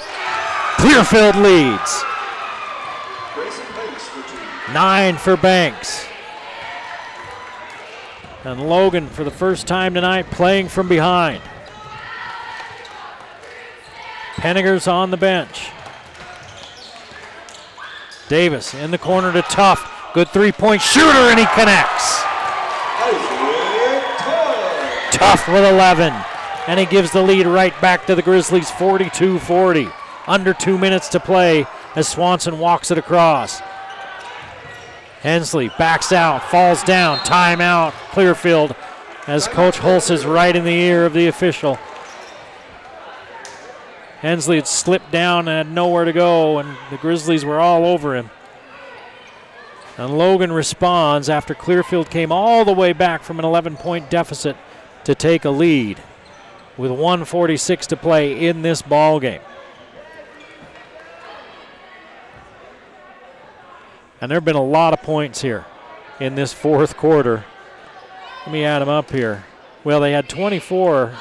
Clearfield leads. Nine for Banks. And Logan, for the first time tonight, playing from behind. Penninger's on the bench. Davis in the corner to Tuft. Good three point shooter, and he connects. Tuft with 11. And he gives the lead right back to the Grizzlies 42 40. Under two minutes to play as Swanson walks it across. Hensley backs out, falls down, timeout, Clearfield, as Coach Hulse is right in the ear of the official. Hensley had slipped down and had nowhere to go, and the Grizzlies were all over him. And Logan responds after Clearfield came all the way back from an 11 point deficit to take a lead with 146 to play in this ball game. And there have been a lot of points here in this fourth quarter. Let me add them up here. Well, they had 24,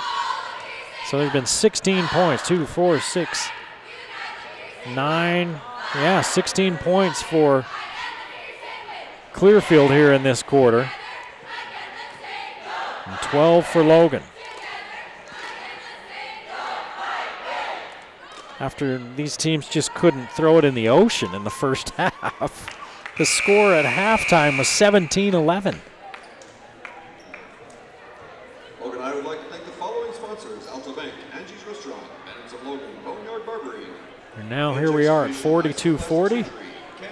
so there have been 16 points. Two, four, six, nine. Yeah, 16 points for Clearfield here in this quarter. And 12 for Logan. After these teams just couldn't throw it in the ocean in the first half. The score at halftime was 17 11. Logan, I would like Now here we are at 42 40.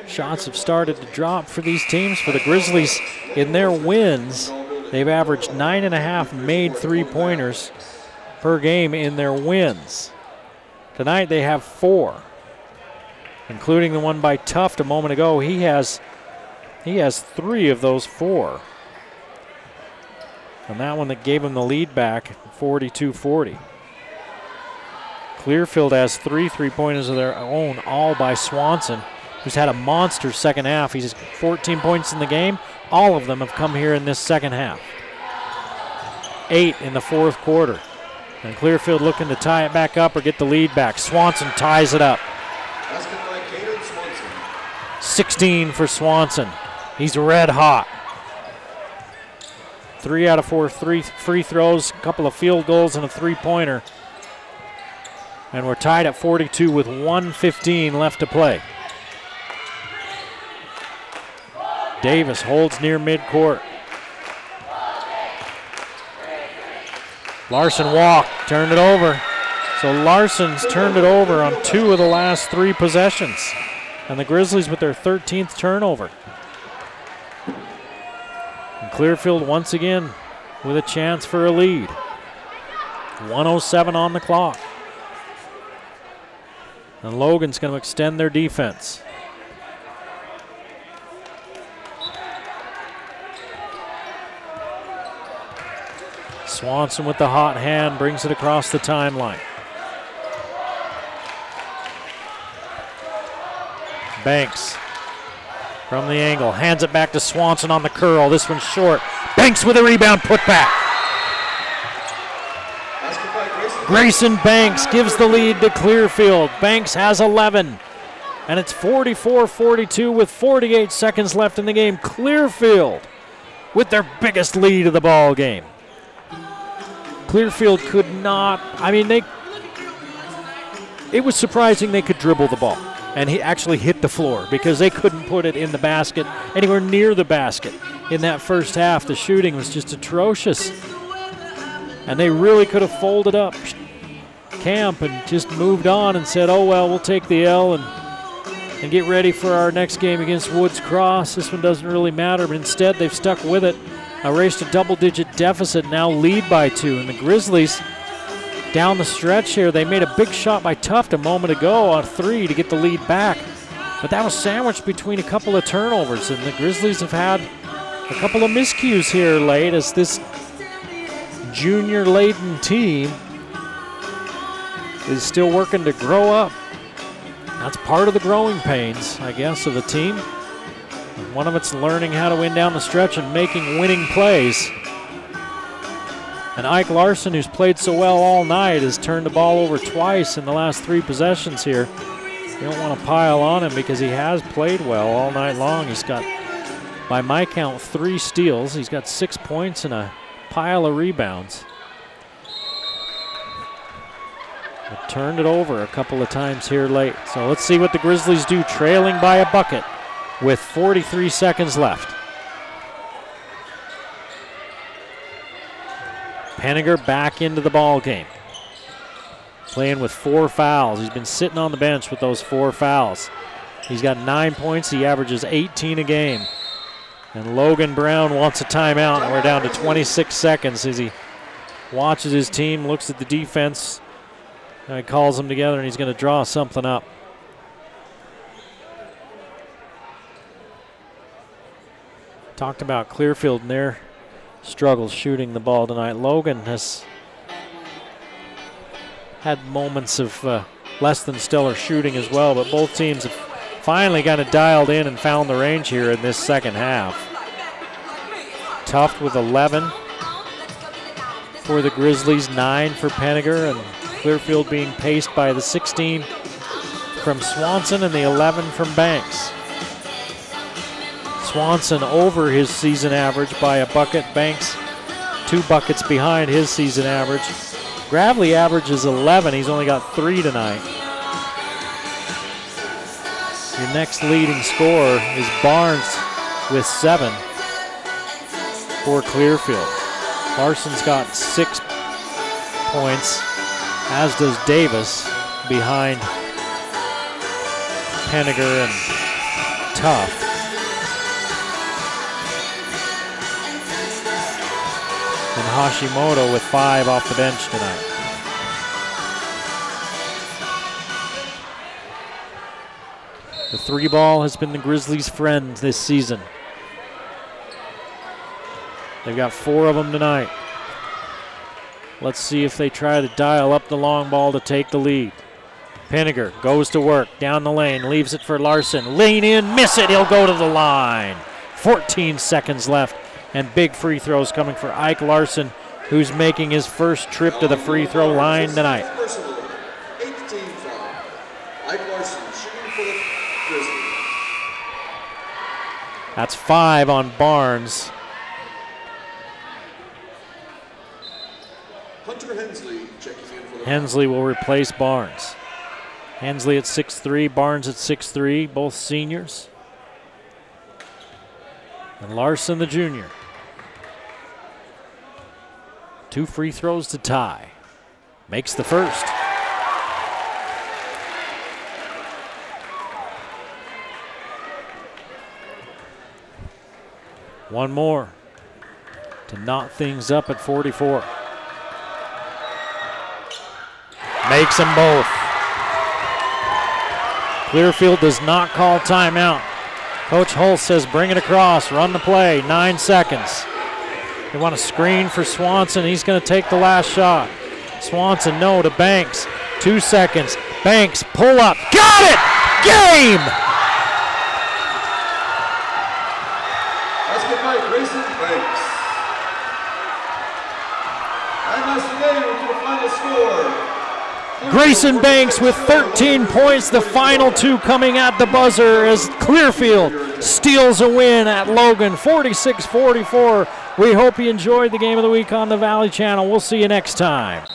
Shots have started to drop for these teams. For the Grizzlies, in their wins, they've averaged nine and a half made three pointers per game in their wins. Tonight they have four including the one by Tuft a moment ago. He has he has three of those four. And that one that gave him the lead back, 42-40. Clearfield has three three-pointers of their own, all by Swanson, who's had a monster second half. He's 14 points in the game. All of them have come here in this second half. Eight in the fourth quarter. And Clearfield looking to tie it back up or get the lead back. Swanson ties it up. 16 for Swanson. He's red hot. Three out of four three free throws, a couple of field goals, and a three pointer. And we're tied at 42 with 115 left to play. Davis holds near midcourt. Larson walked, turned it over. So Larson's turned it over on two of the last three possessions. And the Grizzlies with their 13th turnover. And Clearfield once again with a chance for a lead. 107 on the clock. And Logan's going to extend their defense. Swanson with the hot hand brings it across the timeline. Banks from the angle hands it back to Swanson on the curl. This one's short. Banks with a rebound, put back. Grayson Banks gives the lead to Clearfield. Banks has 11. And it's 44 42 with 48 seconds left in the game. Clearfield with their biggest lead of the ball game. Clearfield could not, I mean, they, it was surprising they could dribble the ball and he actually hit the floor because they couldn't put it in the basket anywhere near the basket in that first half. The shooting was just atrocious. And they really could have folded up camp and just moved on and said, oh, well, we'll take the L and, and get ready for our next game against Woods Cross. This one doesn't really matter, but instead they've stuck with it. Erased a double digit deficit, now lead by two. And the Grizzlies down the stretch here, they made a big shot by Tuft a moment ago on three to get the lead back. But that was sandwiched between a couple of turnovers, and the Grizzlies have had a couple of miscues here late as this junior laden team is still working to grow up. That's part of the growing pains, I guess, of the team. One of it's learning how to win down the stretch and making winning plays. And Ike Larson, who's played so well all night, has turned the ball over twice in the last three possessions here. You don't want to pile on him because he has played well all night long. He's got, by my count, three steals. He's got six points and a pile of rebounds. But turned it over a couple of times here late. So let's see what the Grizzlies do, trailing by a bucket with 43 seconds left. Penninger back into the ball game. Playing with four fouls. He's been sitting on the bench with those four fouls. He's got nine points. He averages 18 a game. And Logan Brown wants a timeout, we're down to 26 seconds as he watches his team, looks at the defense, and calls them together, and he's going to draw something up. Talked about Clearfield and their struggles shooting the ball tonight. Logan has had moments of uh, less than stellar shooting as well, but both teams have finally kind of dialed in and found the range here in this second half. Tuft with 11 for the Grizzlies, 9 for Penninger, and Clearfield being paced by the 16 from Swanson and the 11 from Banks. Swanson over his season average by a bucket. Banks two buckets behind his season average. Gravely averages 11. He's only got three tonight. Your next leading scorer is Barnes with seven for Clearfield. Larson's got six points, as does Davis behind Penninger and Tuft. and Hashimoto with five off the bench tonight. The three ball has been the Grizzlies' friend this season. They've got four of them tonight. Let's see if they try to dial up the long ball to take the lead. Penninger goes to work down the lane, leaves it for Larson. Lean in, miss it, he'll go to the line. 14 seconds left and big free throws coming for Ike Larson, who's making his first trip to the free throw line tonight. That's five on Barnes. Hunter Hensley checking in for the Hensley will replace Barnes. Hensley at 6'3, Barnes at 6'3, both seniors. And Larson, the junior. Two free throws to tie. Makes the first. One more to knot things up at 44. Makes them both. Clearfield does not call timeout. Coach Hull says bring it across, run the play, nine seconds. They want a screen for Swanson. He's going to take the last shot. Swanson, no, to Banks. Two seconds. Banks, pull up. Got it! Game! to the final score. Grayson Banks with 13 points, the final two coming at the buzzer as Clearfield steals a win at Logan 46 44. We hope you enjoyed the game of the week on the Valley Channel. We'll see you next time.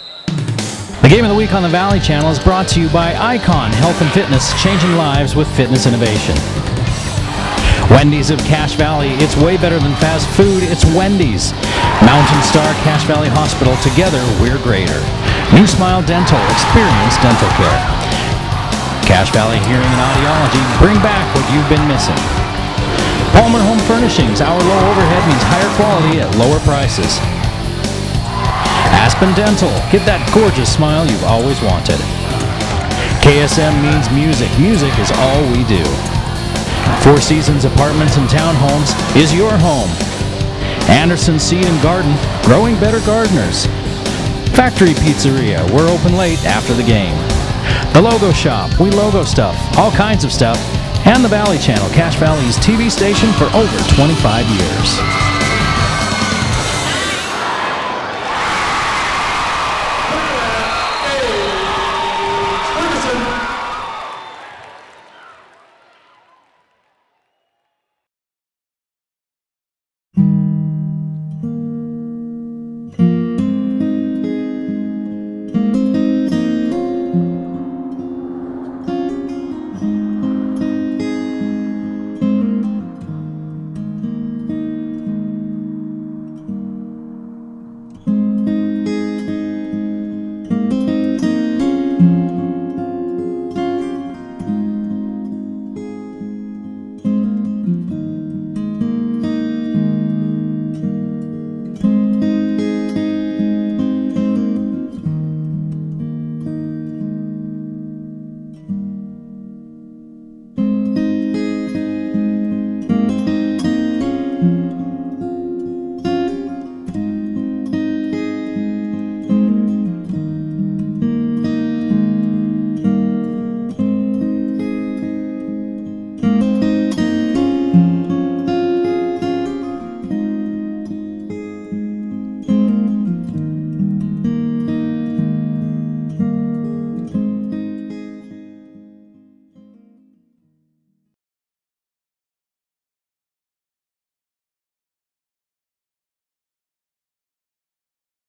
The game of the week on the Valley Channel is brought to you by Icon Health and Fitness, changing lives with fitness innovation. Wendy's of Cache Valley, it's way better than fast food, it's Wendy's. Mountain Star Cache Valley Hospital, together we're greater. New Smile Dental, experience dental care. Cache Valley Hearing and Audiology, bring back what you've been missing. Palmer Home Furnishings, our low overhead means higher quality at lower prices. Aspen Dental, get that gorgeous smile you've always wanted. KSM means music. Music is all we do. Four Seasons Apartments and Townhomes is your home. Anderson Seed and Garden, growing better gardeners. Factory Pizzeria, we're open late after the game. The Logo Shop, we logo stuff, all kinds of stuff. And the Valley Channel, Cache Valley's TV station for over 25 years.